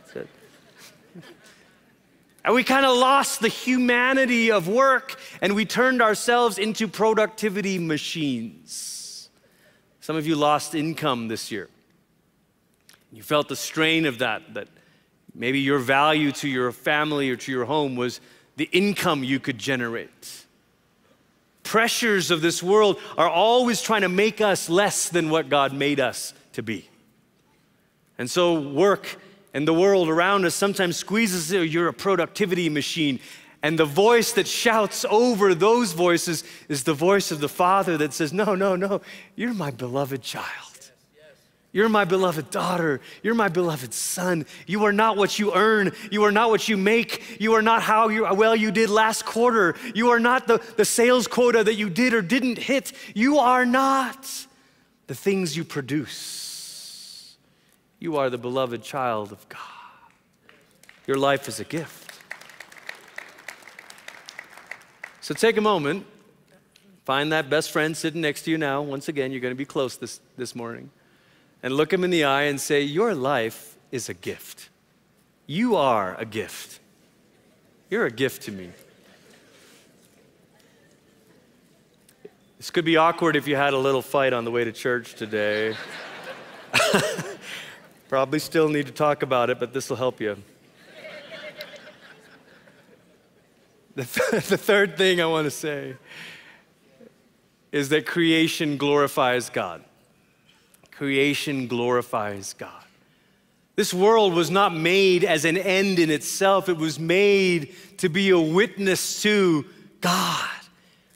and we kind of lost the humanity of work and we turned ourselves into productivity machines. Some of you lost income this year. You felt the strain of that, that maybe your value to your family or to your home was the income you could generate pressures of this world are always trying to make us less than what God made us to be. And so, work and the world around us sometimes squeezes you. You're a productivity machine. And the voice that shouts over those voices is the voice of the Father that says, No, no, no, you're my beloved child. You're my beloved daughter. You're my beloved son. You are not what you earn. You are not what you make. You are not how you, well you did last quarter. You are not the, the sales quota that you did or didn't hit. You are not the things you produce. You are the beloved child of God. Your life is a gift. So take a moment Find that best friend sitting next to you now. Once again, you're going to be close this, this morning. And look him in the eye and say, Your life is a gift. You are a gift. You're a gift to me. This could be awkward if you had a little fight on the way to church today. Probably still need to talk about it, but this will help you. The, th- the third thing I want to say is that creation glorifies God. Creation glorifies God. This world was not made as an end in itself, it was made to be a witness to God.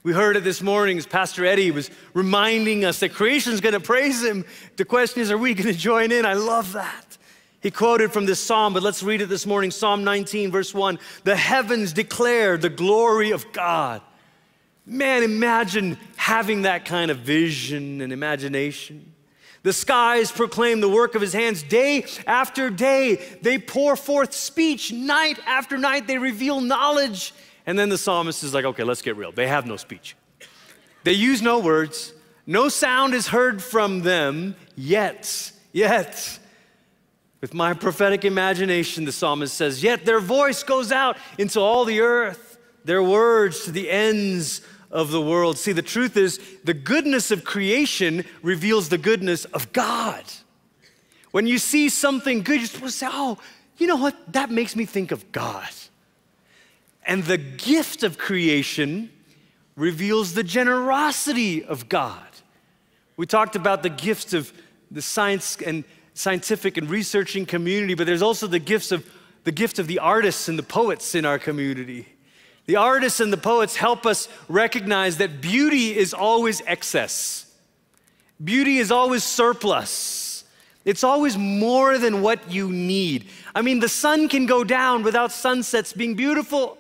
We heard it this morning as Pastor Eddie was reminding us that creation is going to praise him. The question is, are we going to join in? I love that. He quoted from this psalm, but let's read it this morning Psalm 19, verse 1. The heavens declare the glory of God. Man, imagine having that kind of vision and imagination. The skies proclaim the work of his hands day after day. They pour forth speech night after night. They reveal knowledge. And then the psalmist is like, okay, let's get real. They have no speech. They use no words. No sound is heard from them yet. Yet. With my prophetic imagination, the psalmist says, Yet their voice goes out into all the earth, their words to the ends of the world. See, the truth is, the goodness of creation reveals the goodness of God. When you see something good, you're supposed to say, Oh, you know what? That makes me think of God. And the gift of creation reveals the generosity of God. We talked about the gifts of the science and scientific and researching community, but there's also the gifts of the gift of the artists and the poets in our community. The artists and the poets help us recognize that beauty is always excess. Beauty is always surplus. It's always more than what you need. I mean, the sun can go down without sunsets being beautiful,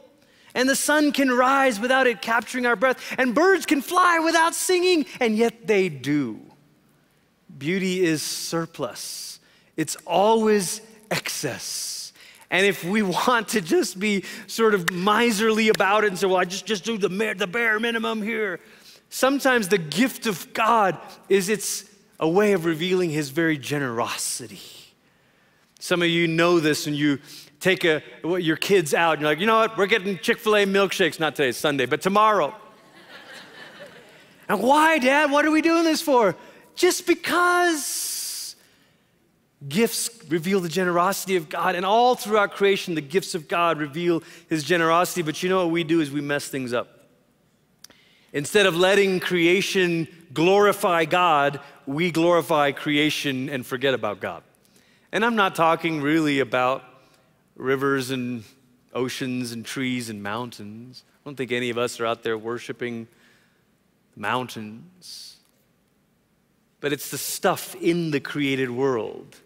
and the sun can rise without it capturing our breath, and birds can fly without singing, and yet they do. Beauty is surplus, it's always excess. And if we want to just be sort of miserly about it and say, well, I just, just do the, the bare minimum here, sometimes the gift of God is it's a way of revealing His very generosity. Some of you know this and you take a, your kids out and you're like, you know what, we're getting Chick fil A milkshakes, not today, Sunday, but tomorrow. and why, Dad? What are we doing this for? just because gifts reveal the generosity of God, and all throughout creation, the gifts of God reveal His generosity. But you know what we do is we mess things up. Instead of letting creation glorify God, we glorify creation and forget about God. And I'm not talking really about rivers and oceans and trees and mountains. I don't think any of us are out there worshiping mountains but it's the stuff in the created world.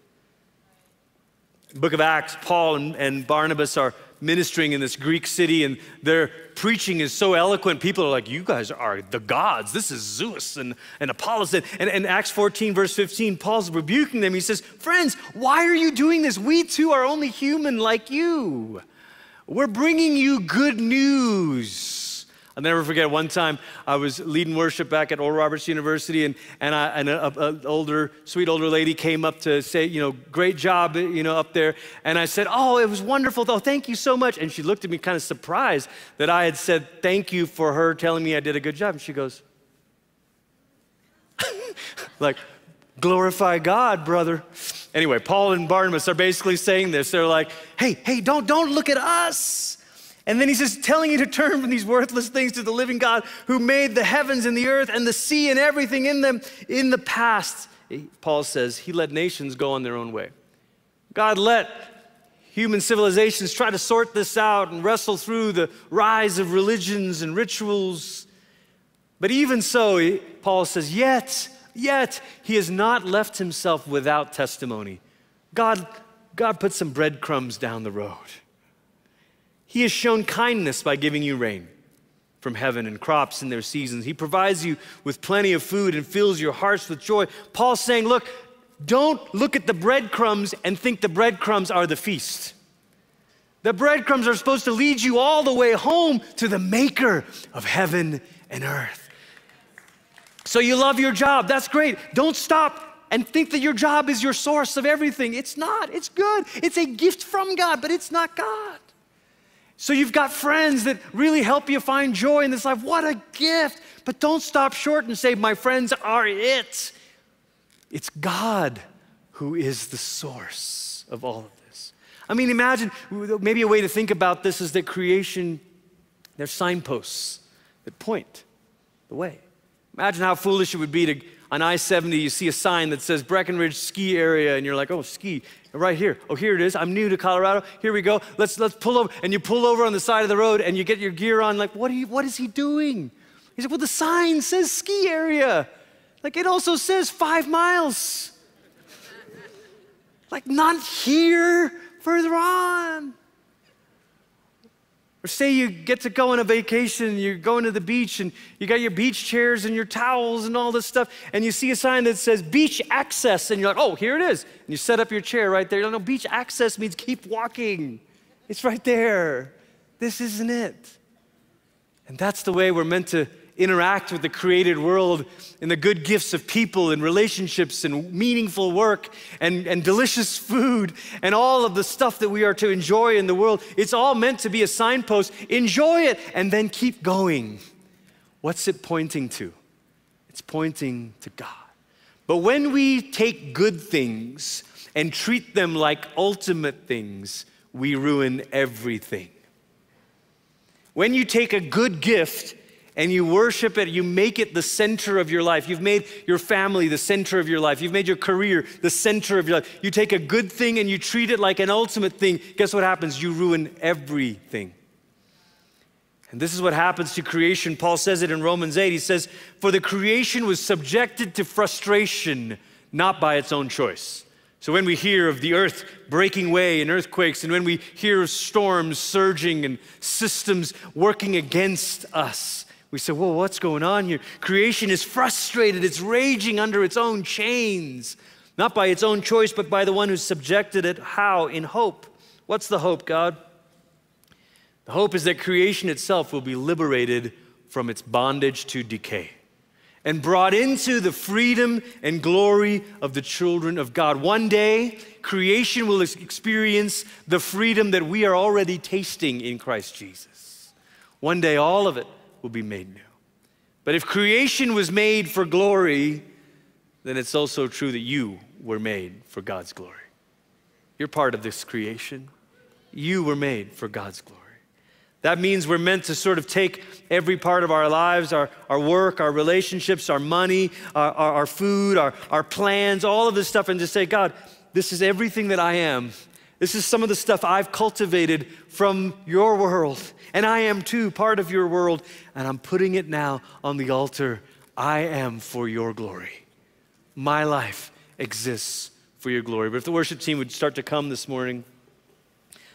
Book of Acts, Paul and, and Barnabas are ministering in this Greek city, and their preaching is so eloquent. People are like, You guys are the gods. This is Zeus and, and Apollos. And, and, and Acts 14, verse 15, Paul's rebuking them. He says, Friends, why are you doing this? We too are only human like you. We're bringing you good news. I'll never forget one time I was leading worship back at Oral Roberts University, and, and, I, and an older, sweet older lady came up to say, you know, great job, you know, up there. And I said, oh, it was wonderful, though. Thank you so much. And she looked at me kind of surprised that I had said thank you for her telling me I did a good job. And she goes, like, glorify God, brother. Anyway, Paul and Barnabas are basically saying this. They're like, hey, hey, don't, don't look at us. And then he says, telling you to turn from these worthless things to the living God who made the heavens and the earth and the sea and everything in them in the past. Paul says, He let nations go on their own way. God let human civilizations try to sort this out and wrestle through the rise of religions and rituals. But even so, Paul says, Yet, yet, He has not left Himself without testimony. God, God put some breadcrumbs down the road. He has shown kindness by giving you rain from heaven and crops in their seasons. He provides you with plenty of food and fills your hearts with joy. Paul's saying, Look, don't look at the breadcrumbs and think the breadcrumbs are the feast. The breadcrumbs are supposed to lead you all the way home to the maker of heaven and earth. So you love your job. That's great. Don't stop and think that your job is your source of everything. It's not. It's good. It's a gift from God, but it's not God. So you've got friends that really help you find joy in this life. What a gift. But don't stop short and say, My friends are it. It's God who is the source of all of this. I mean, imagine maybe a way to think about this is that creation, there's signposts that point the way. Imagine how foolish it would be to, on I 70, you see a sign that says Breckenridge ski area, and you're like, oh, ski, right here. Oh, here it is. I'm new to Colorado. Here we go. Let's, let's pull over. And you pull over on the side of the road, and you get your gear on, like, what, you, what is he doing? He said, well, the sign says ski area. Like, it also says five miles. like, not here, further on. Or say you get to go on a vacation, you're going to the beach and you got your beach chairs and your towels and all this stuff, and you see a sign that says beach access, and you're like, oh, here it is. And you set up your chair right there. You know, beach access means keep walking. It's right there. This isn't it. And that's the way we're meant to interact with the created world and the good gifts of people and relationships and meaningful work and, and delicious food and all of the stuff that we are to enjoy in the world. It's all meant to be a signpost. Enjoy it and then keep going. What's it pointing to? It's pointing to God. But when we take good things and treat them like ultimate things, we ruin everything. When you take a good gift and you worship it, you make it the center of your life. You've made your family the center of your life. You've made your career the center of your life. You take a good thing and you treat it like an ultimate thing. Guess what happens? You ruin everything. And this is what happens to creation. Paul says it in Romans 8. He says, For the creation was subjected to frustration, not by its own choice. So when we hear of the earth breaking way and earthquakes, and when we hear of storms surging and systems working against us, we say, well, what's going on here? Creation is frustrated, it's raging under its own chains, not by its own choice, but by the one who subjected it. How? In hope. What's the hope, God? The hope is that creation itself will be liberated from its bondage to decay and brought into the freedom and glory of the children of God. One day, creation will experience the freedom that we are already tasting in Christ Jesus. One day, all of it will be made new. But if creation was made for glory, then it's also true that you were made for God's glory. You're part of this creation. You were made for God's glory. That means we're meant to sort of take every part of our lives, our, our work, our relationships, our money, our, our, our food, our, our plans, all of this stuff, and just say, God, this is everything that I am. This is some of the stuff I've cultivated from your world. And I am too part of your world. And I'm putting it now on the altar. I am for your glory. My life exists for your glory. But if the worship team would start to come this morning,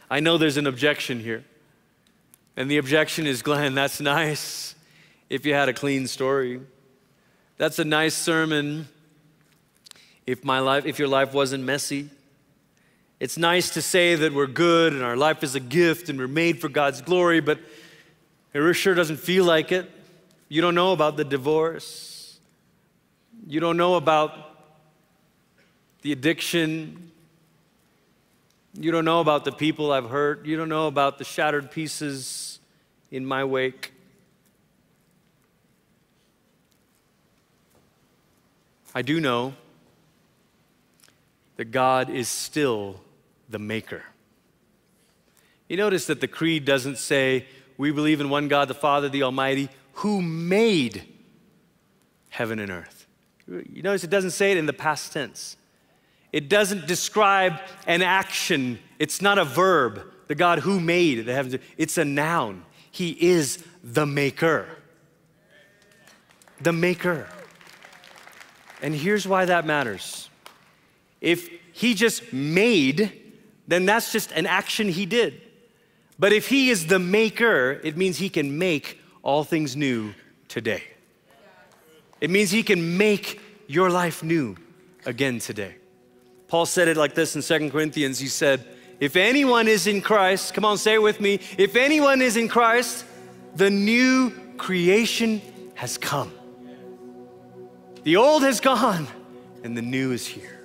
I know there's an objection here. And the objection is Glenn, that's nice if you had a clean story. That's a nice sermon if my life if your life wasn't messy. It's nice to say that we're good and our life is a gift and we're made for God's glory, but it sure doesn't feel like it. You don't know about the divorce. You don't know about the addiction. You don't know about the people I've hurt. You don't know about the shattered pieces in my wake. I do know that God is still the maker. You notice that the creed doesn't say, we believe in one God, the Father, the Almighty, who made heaven and earth. You notice it doesn't say it in the past tense. It doesn't describe an action. It's not a verb. The God who made the heavens. It's a noun. He is the maker. The maker. And here's why that matters. If he just made then that's just an action he did. But if he is the maker, it means he can make all things new today. It means he can make your life new again today. Paul said it like this in Second Corinthians. He said, If anyone is in Christ, come on, say it with me. If anyone is in Christ, the new creation has come. The old has gone and the new is here.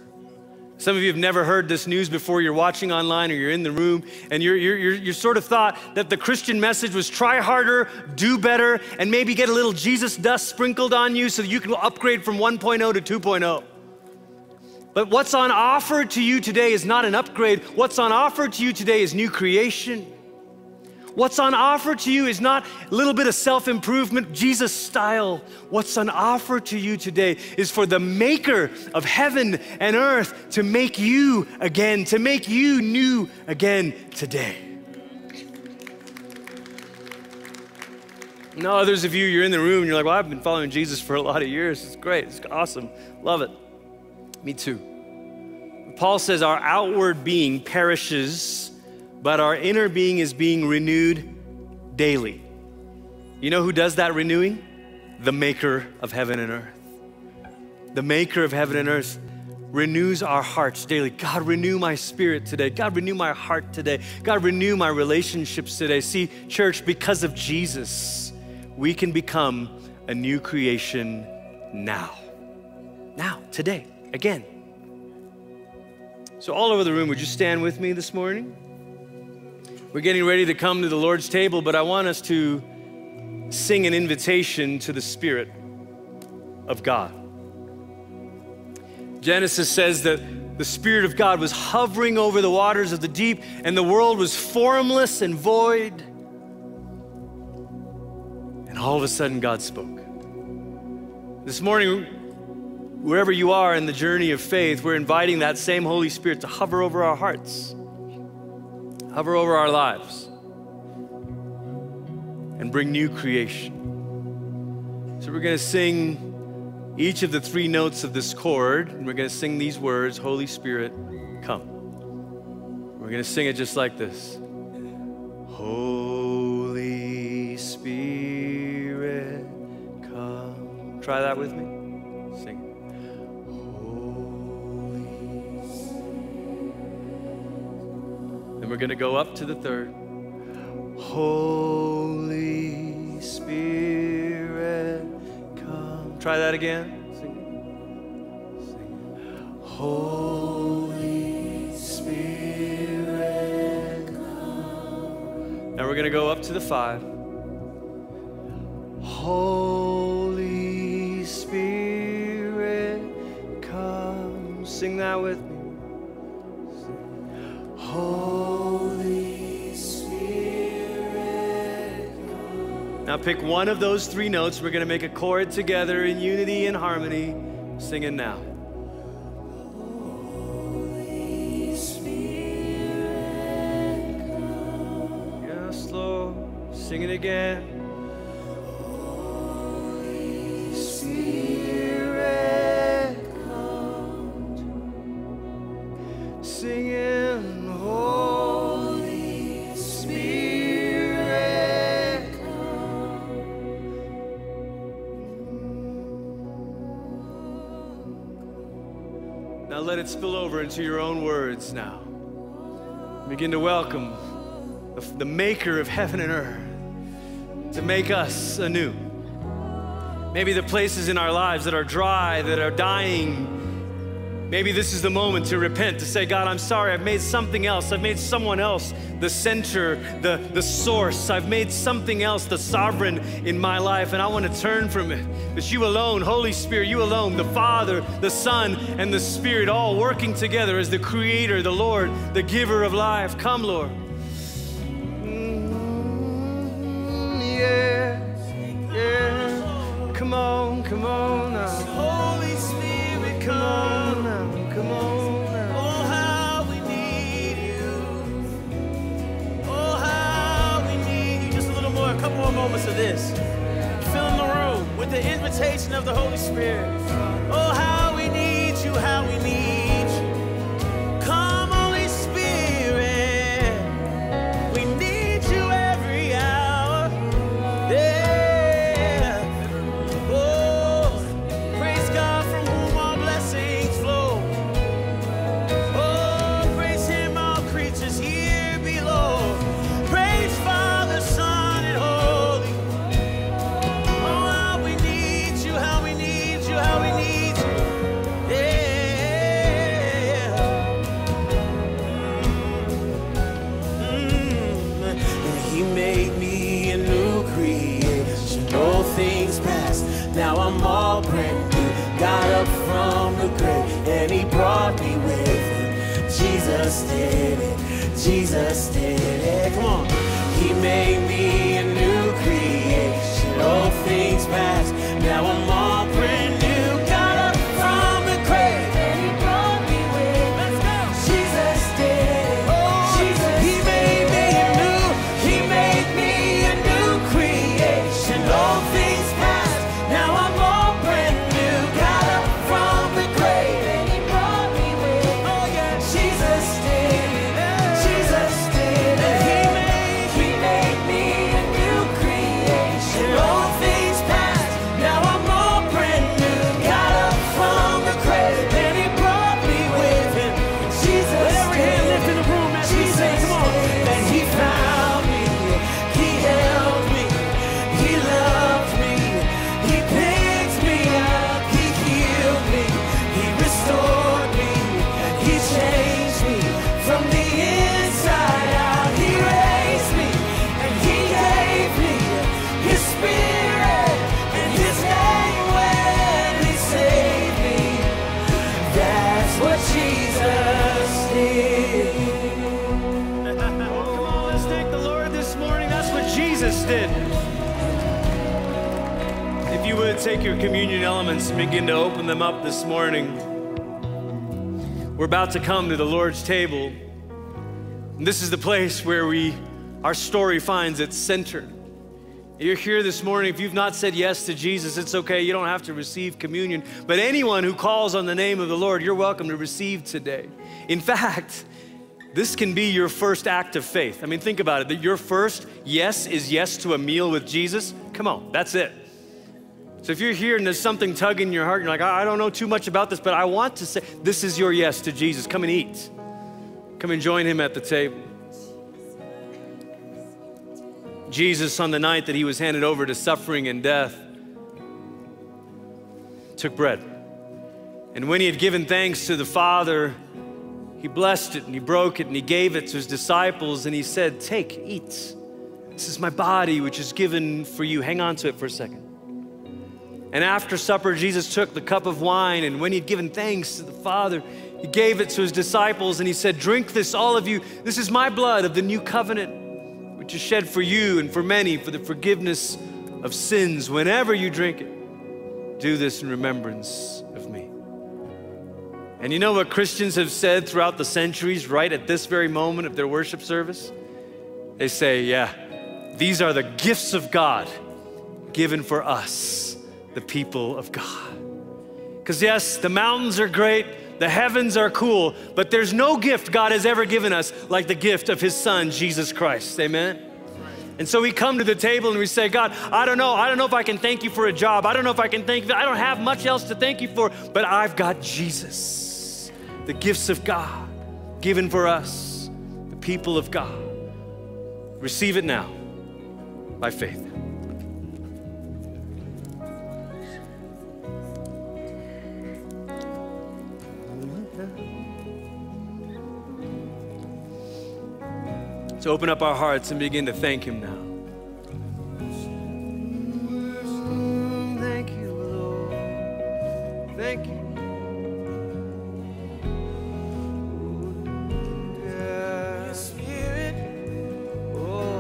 Some of you have never heard this news before. You're watching online or you're in the room, and you're, you're, you're, you're, sort of thought that the Christian message was try harder, do better, and maybe get a little Jesus dust sprinkled on you so that you can upgrade from 1.0 to 2.0. But what's on offer to you today is not an upgrade. What's on offer to you today is new creation. What's on offer to you is not a little bit of self improvement, Jesus style. What's on offer to you today is for the maker of heaven and earth to make you again, to make you new again today. Now, others of you, you're in the room and you're like, well, I've been following Jesus for a lot of years. It's great. It's awesome. Love it. Me too. Paul says our outward being perishes but our inner being is being renewed daily. You know who does that renewing? The maker of heaven and earth. The maker of heaven and earth renews our hearts daily. God, renew my spirit today. God, renew my heart today. God, renew my relationships today. See, church, because of Jesus, we can become a new creation now. Now, today, again. So, all over the room, would you stand with me this morning? We're getting ready to come to the Lord's table, but I want us to sing an invitation to the Spirit of God. Genesis says that the Spirit of God was hovering over the waters of the deep, and the world was formless and void. And all of a sudden, God spoke. This morning, wherever you are in the journey of faith, we're inviting that same Holy Spirit to hover over our hearts hover over our lives and bring new creation. So we're going to sing each of the three notes of this chord, and we're going to sing these words Holy Spirit, come. We're going to sing it just like this Holy Spirit, come. Try that with me. And we're going to go up to the third. Holy Spirit, come. Try that again. Sing. Sing. Holy Spirit, come. Now we're going to go up to the five. Holy Spirit, come. Sing that with me. Holy Now pick one of those three notes. We're going to make a chord together in unity and harmony. Sing it now. Yes, Lord. Sing it again. Over into your own words now. Begin to welcome the, the maker of heaven and earth to make us anew. Maybe the places in our lives that are dry, that are dying, Maybe this is the moment to repent, to say, God, I'm sorry, I've made something else. I've made someone else the center, the, the source. I've made something else the sovereign in my life, and I want to turn from it. But you alone, Holy Spirit, you alone, the Father, the Son, and the Spirit, all working together as the Creator, the Lord, the giver of life. Come, Lord. Mm, yeah, yeah. Come on, come on now. Moments of this. Filling the room with the invitation of the Holy Spirit. Oh, how we need you, how we need this morning. We're about to come to the Lord's table. And this is the place where we our story finds its center. You're here this morning. If you've not said yes to Jesus, it's okay. You don't have to receive communion. But anyone who calls on the name of the Lord, you're welcome to receive today. In fact, this can be your first act of faith. I mean, think about it. That your first yes is yes to a meal with Jesus. Come on, that's it. So if you're here and there's something tugging your heart, you're like, I don't know too much about this, but I want to say, this is your yes to Jesus. Come and eat. Come and join him at the table. Jesus, on the night that he was handed over to suffering and death, took bread. And when he had given thanks to the Father, he blessed it and he broke it and he gave it to his disciples and he said, Take, eat. This is my body, which is given for you. Hang on to it for a second. And after supper, Jesus took the cup of wine, and when he'd given thanks to the Father, he gave it to his disciples, and he said, Drink this, all of you. This is my blood of the new covenant, which is shed for you and for many for the forgiveness of sins. Whenever you drink it, do this in remembrance of me. And you know what Christians have said throughout the centuries, right at this very moment of their worship service? They say, Yeah, these are the gifts of God given for us, the people of God. Because, yes, the mountains are great, the heavens are cool, but there's no gift God has ever given us like the gift of His Son, Jesus Christ. Amen? And so we come to the table and we say, God, I don't know. I don't know if I can thank you for a job. I don't know if I can thank you. I don't have much else to thank you for, but I've got Jesus, the gifts of God given for us, the people of God. Receive it now by faith. So open up our hearts and begin to thank Him now. Thank you, Lord. Thank you. Oh,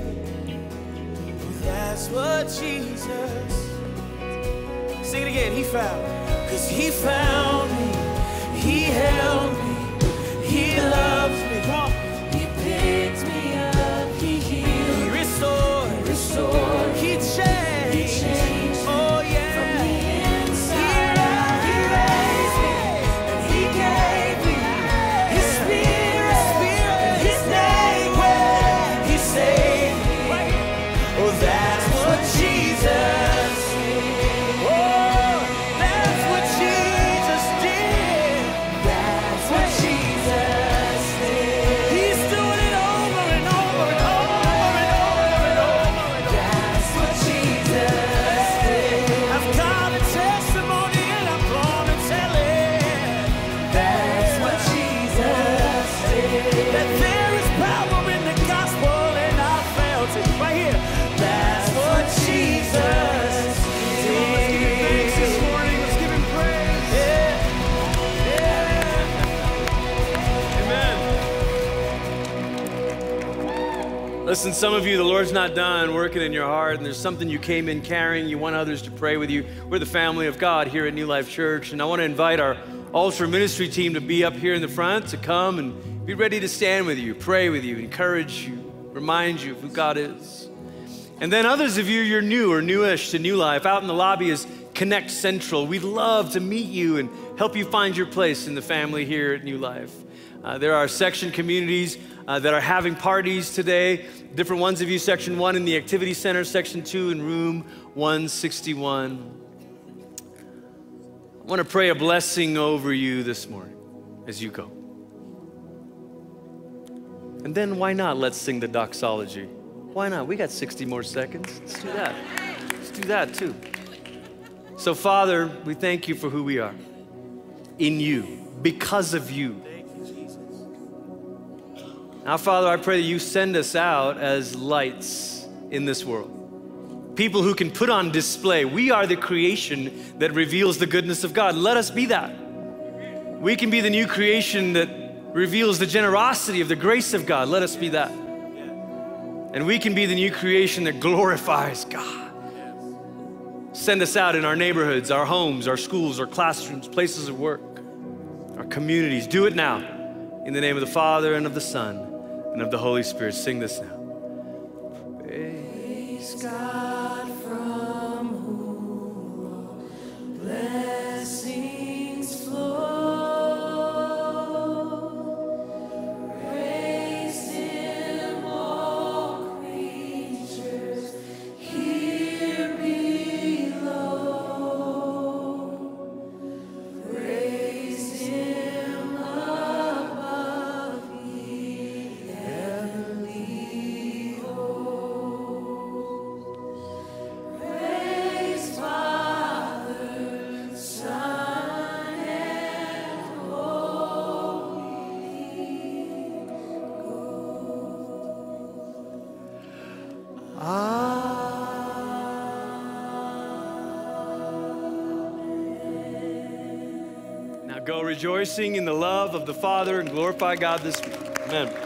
me. That's what Jesus. Sing it again. He found. Cause He found me. He held me. He loved me. Come on. Listen, some of you, the Lord's not done working in your heart, and there's something you came in carrying. You want others to pray with you. We're the family of God here at New Life Church, and I want to invite our altar ministry team to be up here in the front to come and be ready to stand with you, pray with you, encourage you, remind you of who God is. And then others of you, you're new or newish to New Life. Out in the lobby is Connect Central. We'd love to meet you and help you find your place in the family here at New Life. Uh, there are section communities uh, that are having parties today. Different ones of you, section one in the activity center, section two in room 161. I want to pray a blessing over you this morning as you go. And then why not let's sing the doxology? Why not? We got 60 more seconds. Let's do that. Let's do that too. So, Father, we thank you for who we are in you, because of you. Now, Father, I pray that you send us out as lights in this world. People who can put on display. We are the creation that reveals the goodness of God. Let us be that. We can be the new creation that reveals the generosity of the grace of God. Let us be that. And we can be the new creation that glorifies God. Send us out in our neighborhoods, our homes, our schools, our classrooms, places of work, our communities. Do it now. In the name of the Father and of the Son and of the Holy Spirit. Sing this now. Praise God rejoicing in the love of the Father and glorify God this week. Amen.